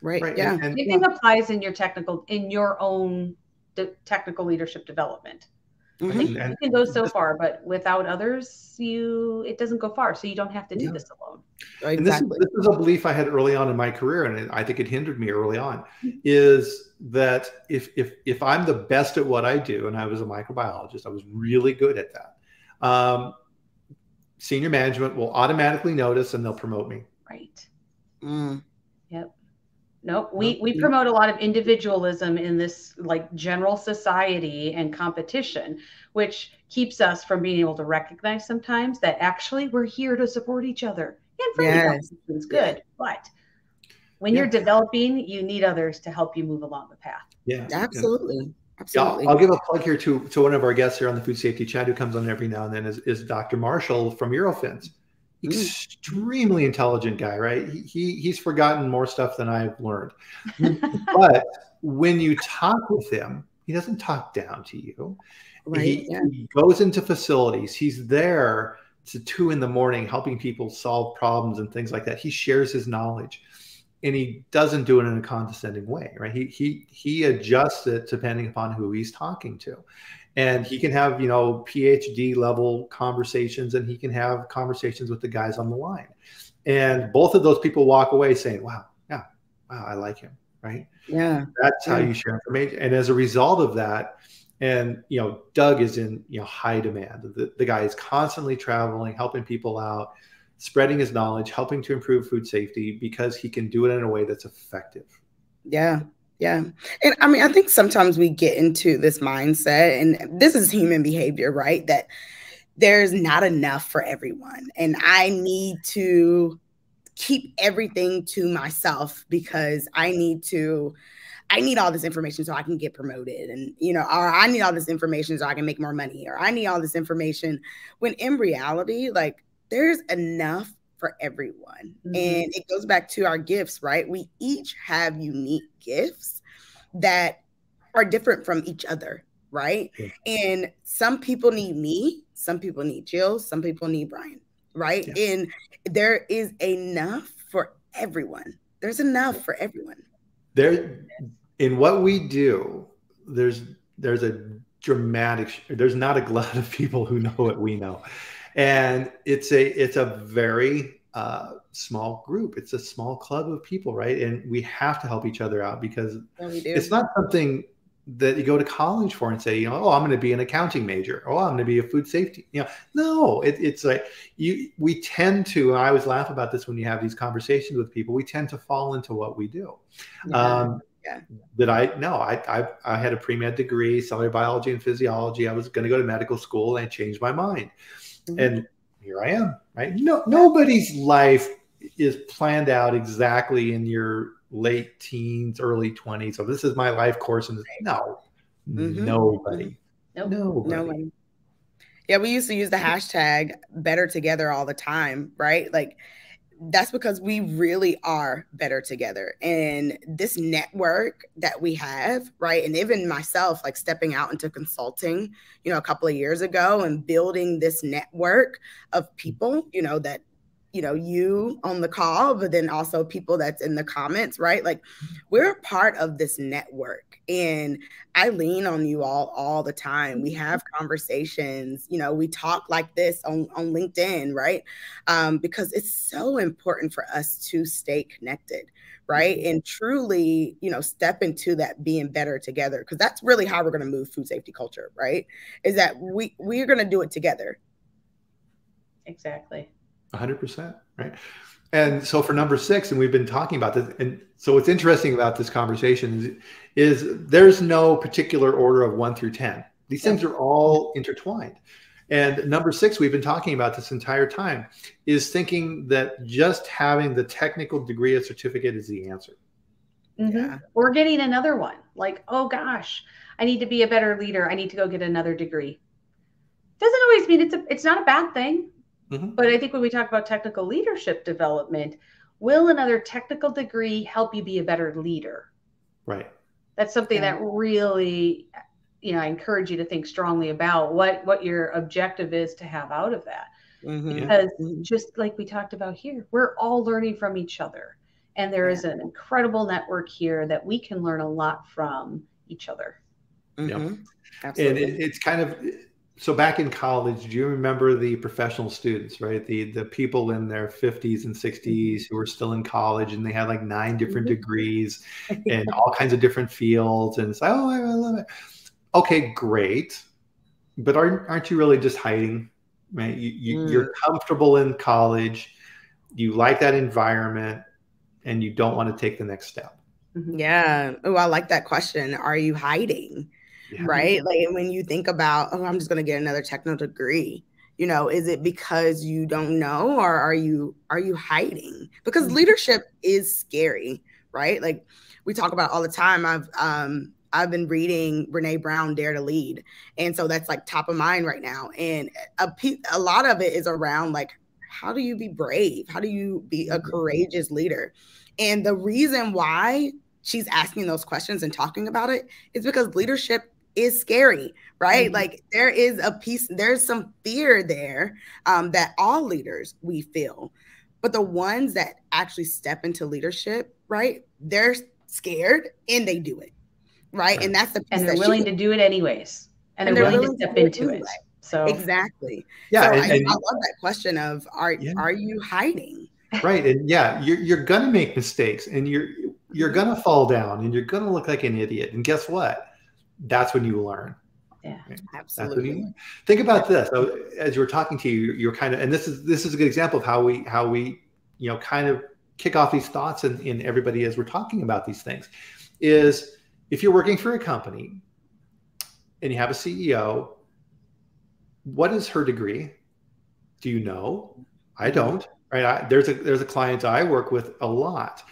Right. right. Yeah. And, and, yeah. applies in your technical in your own de- technical leadership development. Mm-hmm. I think you can go so far, but without others, you it doesn't go far. So you don't have to do yeah. this alone. Exactly. And this is, this is a belief I had early on in my career, and I think it hindered me early on. Is that if if if I'm the best at what I do, and I was a microbiologist, I was really good at that. Um, senior management will automatically notice, and they'll promote me. Right. Mm. Yep. Nope. We we promote a lot of individualism in this like general society and competition, which keeps us from being able to recognize sometimes that actually we're here to support each other. And for yes. is good, but when yeah. you're developing, you need others to help you move along the path. Yeah, absolutely. Absolutely. Yeah, I'll, give a plug here to, to one of our guests here on the food safety chat who comes on every now and then is, is Dr. Marshall from Eurofins hmm. extremely intelligent guy, right? He, he he's forgotten more stuff than I've learned. but when you talk with him, he doesn't talk down to you. Right, he, yeah. he goes into facilities. He's there to two in the morning helping people solve problems and things like that. He shares his knowledge and he doesn't do it in a condescending way, right? He he he adjusts it depending upon who he's talking to. And he can have you know phd level conversations and he can have conversations with the guys on the line. And both of those people walk away saying wow yeah wow i like him right? Yeah. That's yeah. how you share information. And as a result of that and you know doug is in you know high demand. The, the guy is constantly traveling helping people out spreading his knowledge helping to improve food safety because he can do it in a way that's effective yeah Yeah. And I mean, I think sometimes we get into this mindset, and this is human behavior, right? That there's not enough for everyone. And I need to keep everything to myself because I need to I need all this information so I can get promoted and you know or I need all this information so I can make more money or I need all this information when in reality like there's enough for everyone. Mm-hmm. And it goes back to our gifts, right? We each have unique gifts that are different from each other, right? Yeah. And some people need me, some people need Jill, some people need Bryan, right? Yeah. And there is enough for everyone. There's enough for everyone. There in what we do, there's there's a dramatic there's not a glut of people who know what we know and it's a it's a very uh, small group it's a small club of people right and we have to help each other out because it's not something that you go to college for and say you know oh i'm going to be an accounting major oh i'm going to be a food safety you know no it, it's like you we tend to and i always laugh about this when you have these conversations with people we tend to fall into what we do yeah. um, yeah. That I no, I, I I had a pre med degree, cellular biology and physiology. I was going to go to medical school, and I changed my mind. Mm-hmm. And here I am, right? No, nobody's life is planned out exactly in your late teens, early 20s. So this is my life course. And no, mm-hmm. nobody. Nope. Nobody. nobody. Yeah, we used to use the hashtag better together all the time, right? Like that's because we really are better together. And this network that we have, right? And even myself, like stepping out into consulting, you know, a couple of years ago and building this network of people, you know, that you know you on the call but then also people that's in the comments right? Like we're a part of this network and i lean on you all all the time. We have conversations you know we talk like this on on linkedin right? Um, because it's so important for us to stay connected right? Mm-hmm. and truly you know step into that being better together because that's really how we're going to move food safety culture right? Is that we we're going to do it together. Exactly 100%. Right. And so for number six, and we've been talking about this, and so what's interesting about this conversation is, is there's no particular order of one through 10. These things are all intertwined. And number six, we've been talking about this entire time, is thinking that just having the technical degree of certificate is the answer. Mm-hmm. Yeah. Or getting another one. Like, oh gosh, I need to be a better leader. I need to go get another degree. Doesn't always mean it's a, it's not a bad thing. Mm-hmm. But I think when we talk about technical leadership development, will another technical degree help you be a better leader? Right. That's something yeah. that really, you know, I encourage you to think strongly about what what your objective is to have out of that. Mm-hmm. Because mm-hmm. just like we talked about here, we're all learning from each other. And there yeah. is an incredible network here that we can learn a lot from each other. Yeah. Mm-hmm. Absolutely. And it, it's kind of so back in college, do you remember the professional students, right? The the people in their 50s and 60s mm-hmm. who were still in college and they had like nine different mm-hmm. degrees and all kinds of different fields. And it's like, oh, I love it. Okay, great. But aren't aren't you really just hiding? Right? You, you mm. you're comfortable in college, you like that environment, and you don't want to take the next step. Mm-hmm. Yeah. Oh, I like that question. Are you hiding? Yeah. right? Like when you think about, oh, I'm just going to get another technical degree. You know, is it because you don't know or are you are you hiding? Because mm-hmm. leadership is scary, right? Like we talk about all the time. I've um I've been reading Brene Brown Dare to Lead. And so that's like top of mind right now. And a, a lot of it is around like, how do you be brave? How do you be a mm-hmm. courageous leader? And the reason why she's asking those questions and talking about it is because leadership is scary, right? Mm-hmm. Like there is a piece, there's some fear there um, that all leaders we feel. But the ones that actually step into leadership, right? They're scared and they do it, right? right. And that's the and they're willing to do it anyways, and, and they're, they're, willing, to step into it. So exactly. Yeah, so and, I, and, I, love that question of are yeah. are you hiding? Right, and yeah, you're you're gonna make mistakes, and you're you're gonna fall down, and you're gonna look like an idiot. And guess what? That's when you learn. Yeah, absolutely. Think about this. So as you were talking to you, you're kind of, and this is this is a good example of how we how we you know kind of kick off these thoughts in, in everybody as we're talking about these things. is if you're working for a company and you have a CEO, what is her degree? Do you know? I mm-hmm. don't. Right? I, there's a there's a client I work with a lot,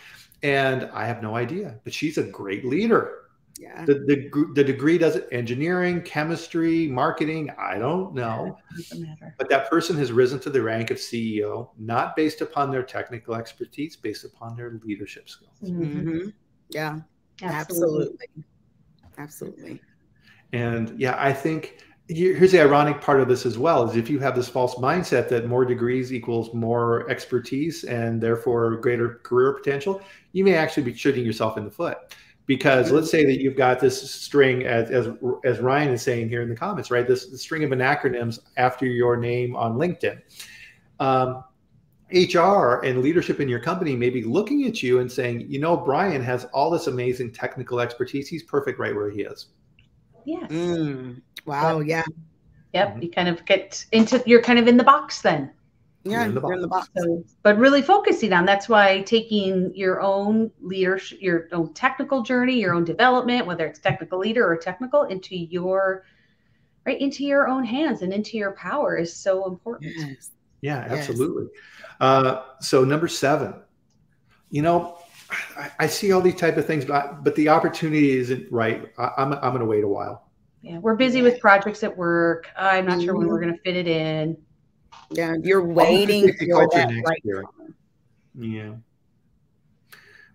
and I have no idea. But she's a great leader. Yeah. The, the, the degree does it engineering, chemistry, marketing. I don't know. Doesn't. But that person has risen to the rank of CEO, not based upon their technical expertise, based upon their leadership skills. Mhm. Mhm. Yeah. Absolutely. Absolutely. Absolutely. And yeah, I think here's the ironic part of this as well is if you have this false mindset that more degrees equals more expertise and therefore greater career potential, you may actually be shooting yourself in the foot. Because let's say that you've got this string, as, as, as Ryan is saying here in the comments, right? This, this string of an acronyms after your name on LinkedIn. Um, HR and leadership in your company may be looking at you and saying, you know, Bryan has all this amazing technical expertise. He's perfect right where he is. Yes. Mm. Wow. Yeah. Yep. You kind of get into you're kind of in the box then. Yeah. in the You're in the box. So, but really focusing on that's why taking your own leadership, your own technical journey, your own development, whether it's technical leader or technical, into your right into your own hands and into your power is so important. Yes. Yeah, Yes. absolutely. Uh, so number seven, you know, I, I see all these type of things, but but the opportunity isn't right. I, I'm I'm going to wait a while. Yeah, we're busy with projects at work. I'm not sure when we're going to fit it in. Yeah. You're waiting for that right year. Yeah,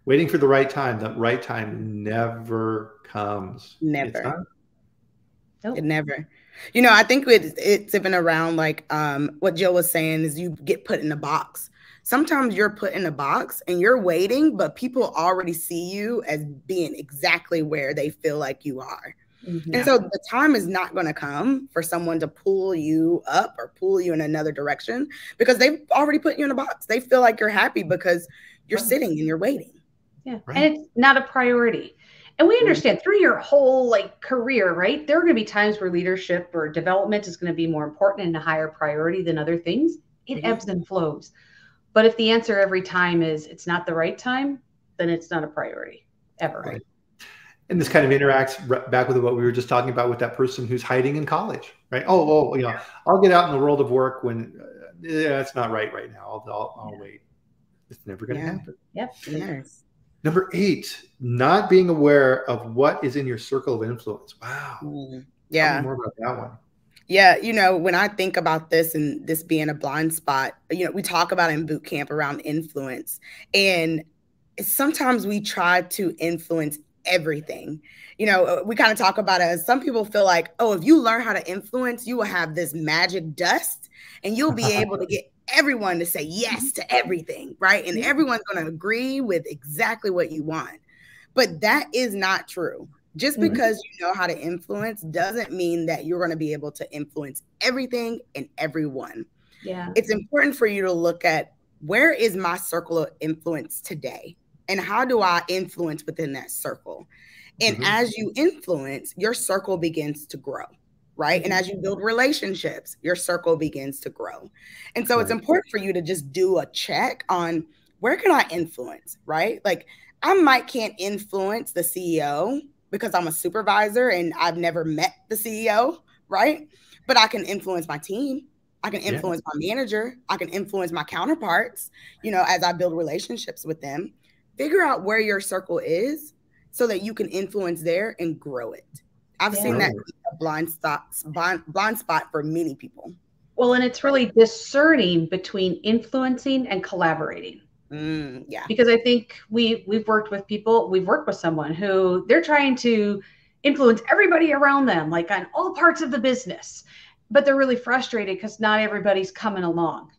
waiting for the right time. The right time never comes. Never. Nope. It never. You know, I think it, it's even around like um, what Jill was saying is you get put in a box. Sometimes you're put in a box and you're waiting, but people already see you as being exactly where they feel like you are. Mhm. And so the time is not going to come for someone to pull you up or pull you in another direction because they've already put you in a box. They feel like you're happy because you're Right. sitting and you're waiting. Yeah. Right. And it's not a priority. And we Mhm. understand through your whole like career, right? There are going to be times where leadership or development is going to be more important and a higher priority than other things. It Mhm. ebbs and flows. But if the answer every time is it's not the right time, then it's not a priority ever. Right. And this kind of interacts back with what we were just talking about with that person who's hiding in college, right? Oh, oh, you know, I'll get out in the world of work when uh, yeah, it's not right right now. I'll, I'll, I'll wait. It's never going to Yeah. happen. Yep. Yes. Number eight, not being aware of what is in your circle of influence. Wow. Mm. Yeah. more about that one. Yeah, you know, when I think about this and this being a blind spot, you know, we talk about in boot camp around influence. And sometimes we try to influence everything. You know, uh, we kind of talk about it some people feel like, oh, if you learn how to influence, you will have this magic dust and you'll be able to get everyone to say yes to everything, right? And everyone's going to agree with exactly what you want. But that is not true. Just Mhm. because you know how to influence doesn't mean that you're going to be able to influence everything and everyone. Yeah. It's important for you to look at where is my circle of influence today and how do I influence within that circle? And Mhm. as you influence, your circle begins to grow, right? And as you build relationships, your circle begins to grow. And so it's important for you to just do a check on where can I influence, right? Like I might can't influence the CEO because I'm a supervisor and I've never met the CEO, right? But I can influence my team. I can Yeah. influence my manager. I can influence my counterparts, you know, as I build relationships with them. Figure out where your circle is so that you can influence there and grow it. I've seen that be a blind spot, blind, blind spot for many people. Well, and it's really discerning between influencing and collaborating. Mm, yeah. because I think we we've worked with people, we've worked with someone who they're trying to influence everybody around them, like on all parts of the business, but they're really frustrated because not everybody's coming along.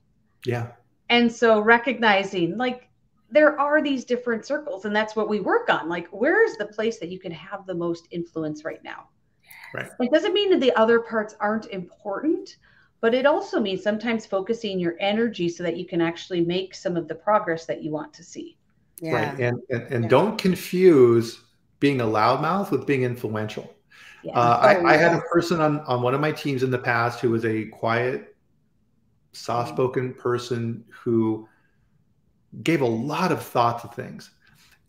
Yeah. And so recognizing like there are these different circles, and that's what we work on. Like, where is the place that you can have the most influence right now? Right. It doesn't mean that the other parts aren't important, but it also means sometimes focusing your energy so that you can actually make some of the progress that you want to see. Yeah. Right. And and, and Yeah. don't confuse being a loudmouth with being influential. Yeah. Uh, Oh, I, I had a person on, on one of my teams in the past who was a quiet, soft spoken person who gave a lot of thought to things.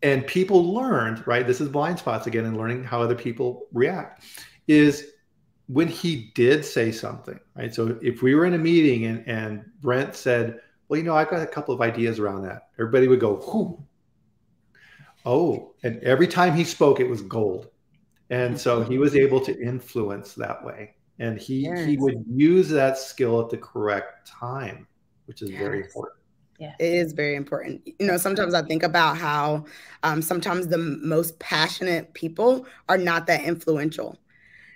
and people learned, right? This is blind spots again and learning how other people react is when he did say something, right? So if we were in a meeting and, and Brent said, well, you know, I've got a couple of ideas around that. Everybody would go, whoo. Oh, and every time he spoke, it was gold. And so he was able to influence that way. And he yes. he would use that skill at the correct time, which is yes. very important. Yeah. It is very important. You know, sometimes I think about how um, sometimes the most passionate people are not that influential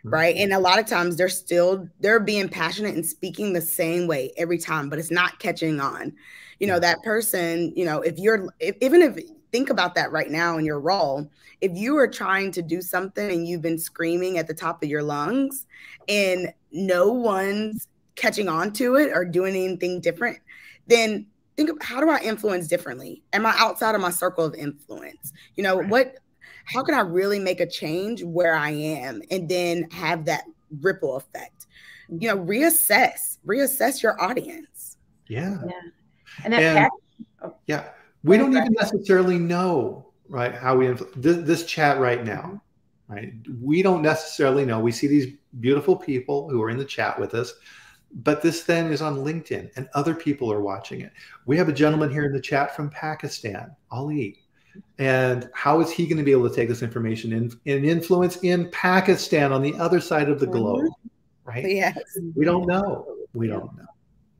right and a lot of times they're still they're being passionate and speaking the same way every time but it's not catching on you know that person you know if you're if, even if think about that right now in your role if you are trying to do something and you've been screaming at the top of your lungs and no one's catching on to it or doing anything different then think of how do i influence differently am i outside of my circle of influence you know right. what how can I really make a change where I am and then have that ripple effect? You know, reassess, reassess your audience. Yeah. Yeah. And that and, oh. yeah. We don't even necessarily know, right, how we influence this, this chat right now, right? We don't necessarily know. We see these beautiful people who are in the chat with us, but this thing is on LinkedIn and other people are watching it. We have a gentleman here in the chat from Pakistan, Ali and how is he going to be able to take this information in, and influence in Pakistan on the other side of the mm-hmm. globe? Right? Yes. We don't know. We don't know.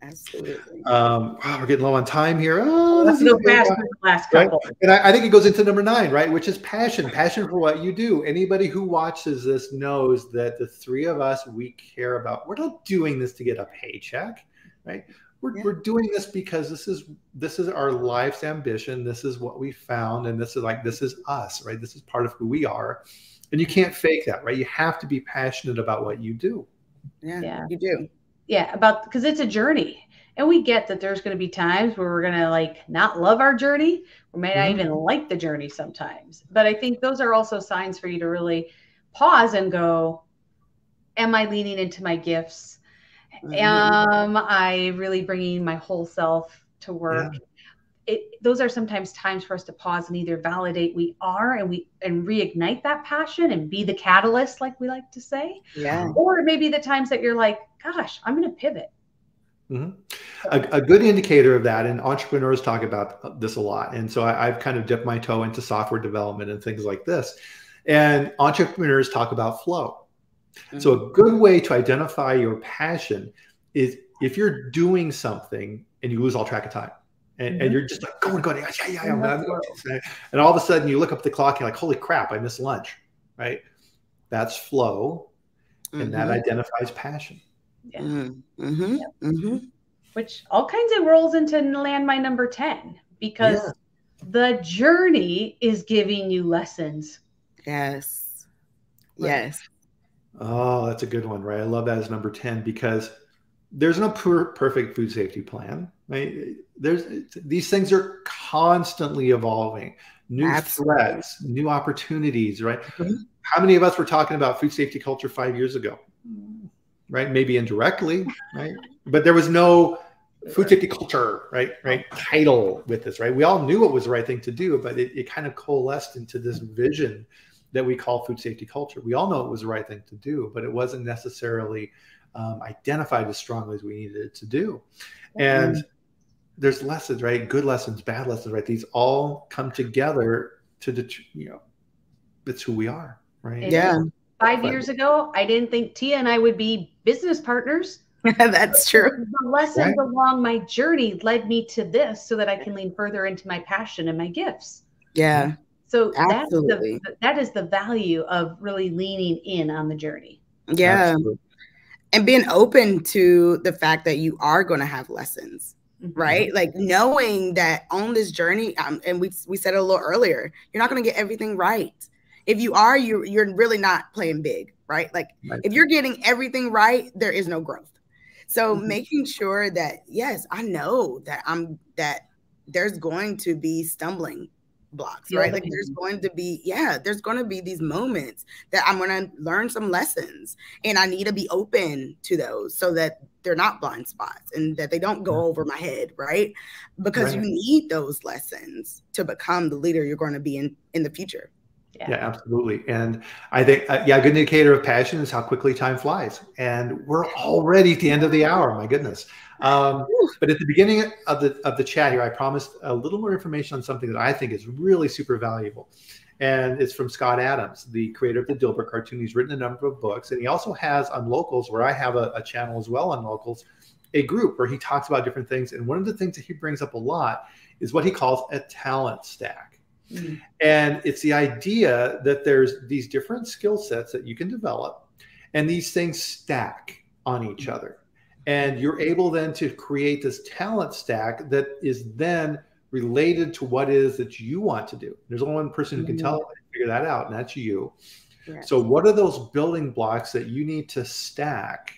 Absolutely. Um, wow, we're getting low on time here. Oh, Let's go fast the last couple. Right? And I, I, think it goes into number nine, right? Which is passion. Passion for what you do. Anybody who watches this knows that the three of us, we care about. We're not doing this to get a paycheck, right? we're, yeah. we're doing this because this is this is our life's ambition this is what we found and this is like this is us right this is part of who we are and you can't fake that right you have to be passionate about what you do yeah, yeah. you do yeah about because it's a journey and we get that there's going to be times where we're going to like not love our journey or may not mm-hmm. even like the journey sometimes but i think those are also signs for you to really pause and go am i leaning into my gifts Am I really bringing my whole self to work. Yeah. It, those are sometimes times for us to pause and either validate we are and we and reignite that passion and be the catalyst, like we like to say. Yeah. Or maybe the times that you're like, gosh, I'm going to pivot. Mm-hmm. A, a, good indicator of that, and entrepreneurs talk about this a lot. And so I, I've kind of dipped my toe into software development and things like this. And entrepreneurs talk about flow Mm-hmm. So, a good way to identify your passion is if you're doing something and you lose all track of time. And, mm-hmm. and you're just like going, going, yeah, yeah, yeah. Mm-hmm. And all of a sudden you look up the clock and you're like, holy crap, I missed lunch, right? That's flow. And that mm-hmm. identifies passion. Yeah. Mm-hmm. Mm-hmm. Which all kinds of rolls into landmine number 10 because yeah. the journey is giving you lessons. Yes. Yes. Oh, that's a good one, right? I love that as number 10 because there's no per- perfect food safety plan, right? There's these things are constantly evolving, new Absolutely. threats, new opportunities, right? Mm-hmm. How many of us were talking about food safety culture five years ago? Right? Maybe indirectly, right? But there was no food safety culture, right? Right? Title with this, right? We all knew it was the right thing to do, but it, it kind of coalesced into this vision that we call food safety culture. We all know it was the right thing to do, but it wasn't necessarily um, identified as strongly as we needed it to do. And mm-hmm. There's lessons, right? Good lessons, bad lessons, right? These all come together to, the, you know, it's who we are, right? yeah. Five but, years ago, I didn't think Tia and I would be business partners. That's true. The lessons right? along my journey led me to this so that I can lean further into my passion and my gifts. Yeah. So that's the, that is the value of really leaning in on the journey. Yeah. Absolutely. And being open to the fact that you are going to have lessons, mm-hmm. right? Like knowing that on this journey, um, and we, we said it a little earlier, you're not going to get everything right. If you are, you you're really not playing big, right? Like right. if you're getting everything right, there is no growth. So mm-hmm. making sure that yes, I know that I'm that there's going to be stumbling blocks, right? Like there's going to be, yeah, there's going to be these moments that I'm going to learn some lessons and I need to be open to those so that they're not blind spots and that they don't go over my head, right? Because right. you need those lessons to become the leader you're going to be in in the future. Yeah. yeah. absolutely. And I think, uh, yeah, a good indicator of passion is how quickly time flies. And we're already at the end of the hour. My goodness. Um, but at the beginning of the of the chat here, I promised a little more information on something that I think is really super valuable. And it's from Scott Adams, the creator of the Dilbert cartoon. He's written a number of books, and he also has on Locals, where I have a, a channel as well on Locals, a group where he talks about different things. And one of the things that he brings up a lot is what he calls a talent stack. Mm-hmm. And it's the idea that there's these different skill sets that you can develop, and these things stack on each mm-hmm. other. And you're able then to create this talent stack that is then related to what is that you want to do. There's only one person who can tell mm-hmm. figure that out, and that's you. So, what are those building blocks that you need to stack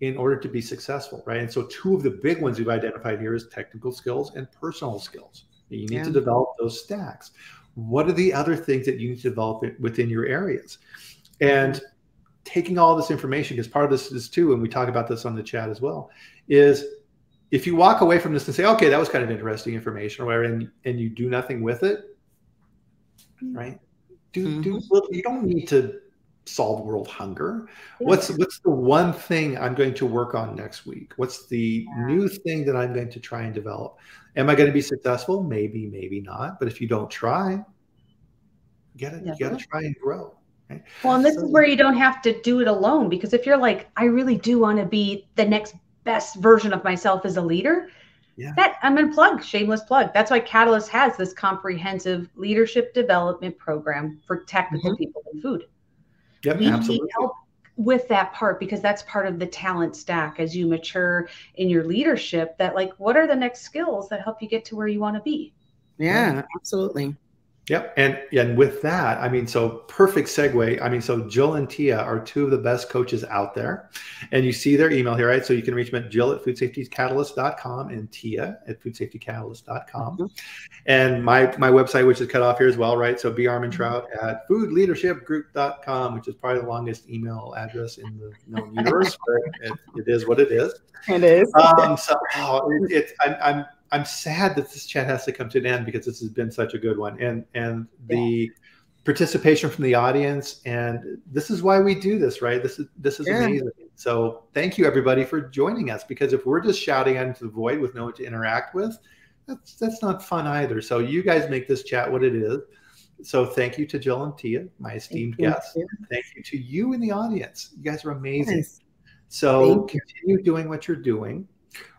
in order to be successful, right? And so, two of the big ones we've identified here is technical skills and personal skills. You need yeah. to develop those stacks. What are the other things that you need to develop within your areas? And taking all this information, because part of this is too, and we talk about this on the chat as well, is if you walk away from this and say, okay, that was kind of interesting information or whatever, and, and you do nothing with it, right? Do, mm-hmm. do you don't need to solve world hunger. What's what's the one thing I'm going to work on next week? What's the yeah. new thing that I'm going to try and develop? Am I going to be successful? Maybe, maybe not. But if you don't try, get gotta yeah. you gotta try and grow. Right? Well, and this so, is where you don't have to do it alone because if you're like, I really do want to be the next best version of myself as a leader, yeah. that I'm gonna plug, shameless plug. That's why Catalyst has this comprehensive leadership development program for technical mm-hmm. people in food. Yep, we absolutely. help with that part because that's part of the talent stack as you mature in your leadership that like what are the next skills that help you get to where you want to be yeah absolutely Yep. And and with that, I mean, so perfect segue. I mean, so Jill and Tia are two of the best coaches out there. And you see their email here, right? So you can reach them at Jill at foodsafetycatalyst.com and Tia at foodsafetycatalyst.com. Mm-hmm. And my my website, which is cut off here as well, right? So B Armentrout at foodleadershipgroup.com, which is probably the longest email address in the known universe, but it, it is what it is. It is. Um, so oh, it, it, I'm, I'm I'm sad that this chat has to come to an end because this has been such a good one, and and the yeah. participation from the audience, and this is why we do this, right? This is this is yeah. amazing. So thank you everybody for joining us because if we're just shouting out into the void with no one to interact with, that's that's not fun either. So you guys make this chat what it is. So thank you to Jill and Tia, my esteemed thank guests. You. Thank you to you in the audience. You guys are amazing. Nice. So continue doing what you're doing.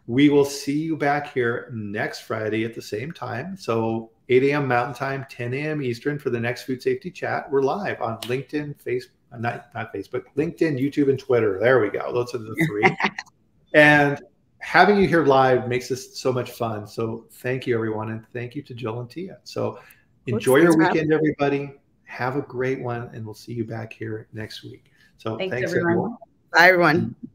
We will see you back here next Friday at the same time. So 8 a.m. Mountain Time, 10 a.m. Eastern for the next food safety chat. We're live on LinkedIn, Facebook, not, not Facebook, LinkedIn, YouTube, and Twitter. There we go. Those are the three. and having you here live makes this so much fun. So thank you, everyone. And thank you to Jill and Tia. So enjoy your weekend, everybody. Have a great one. And we'll see you back here next week. So thanks, thanks everyone. everyone. Bye, everyone. Mm.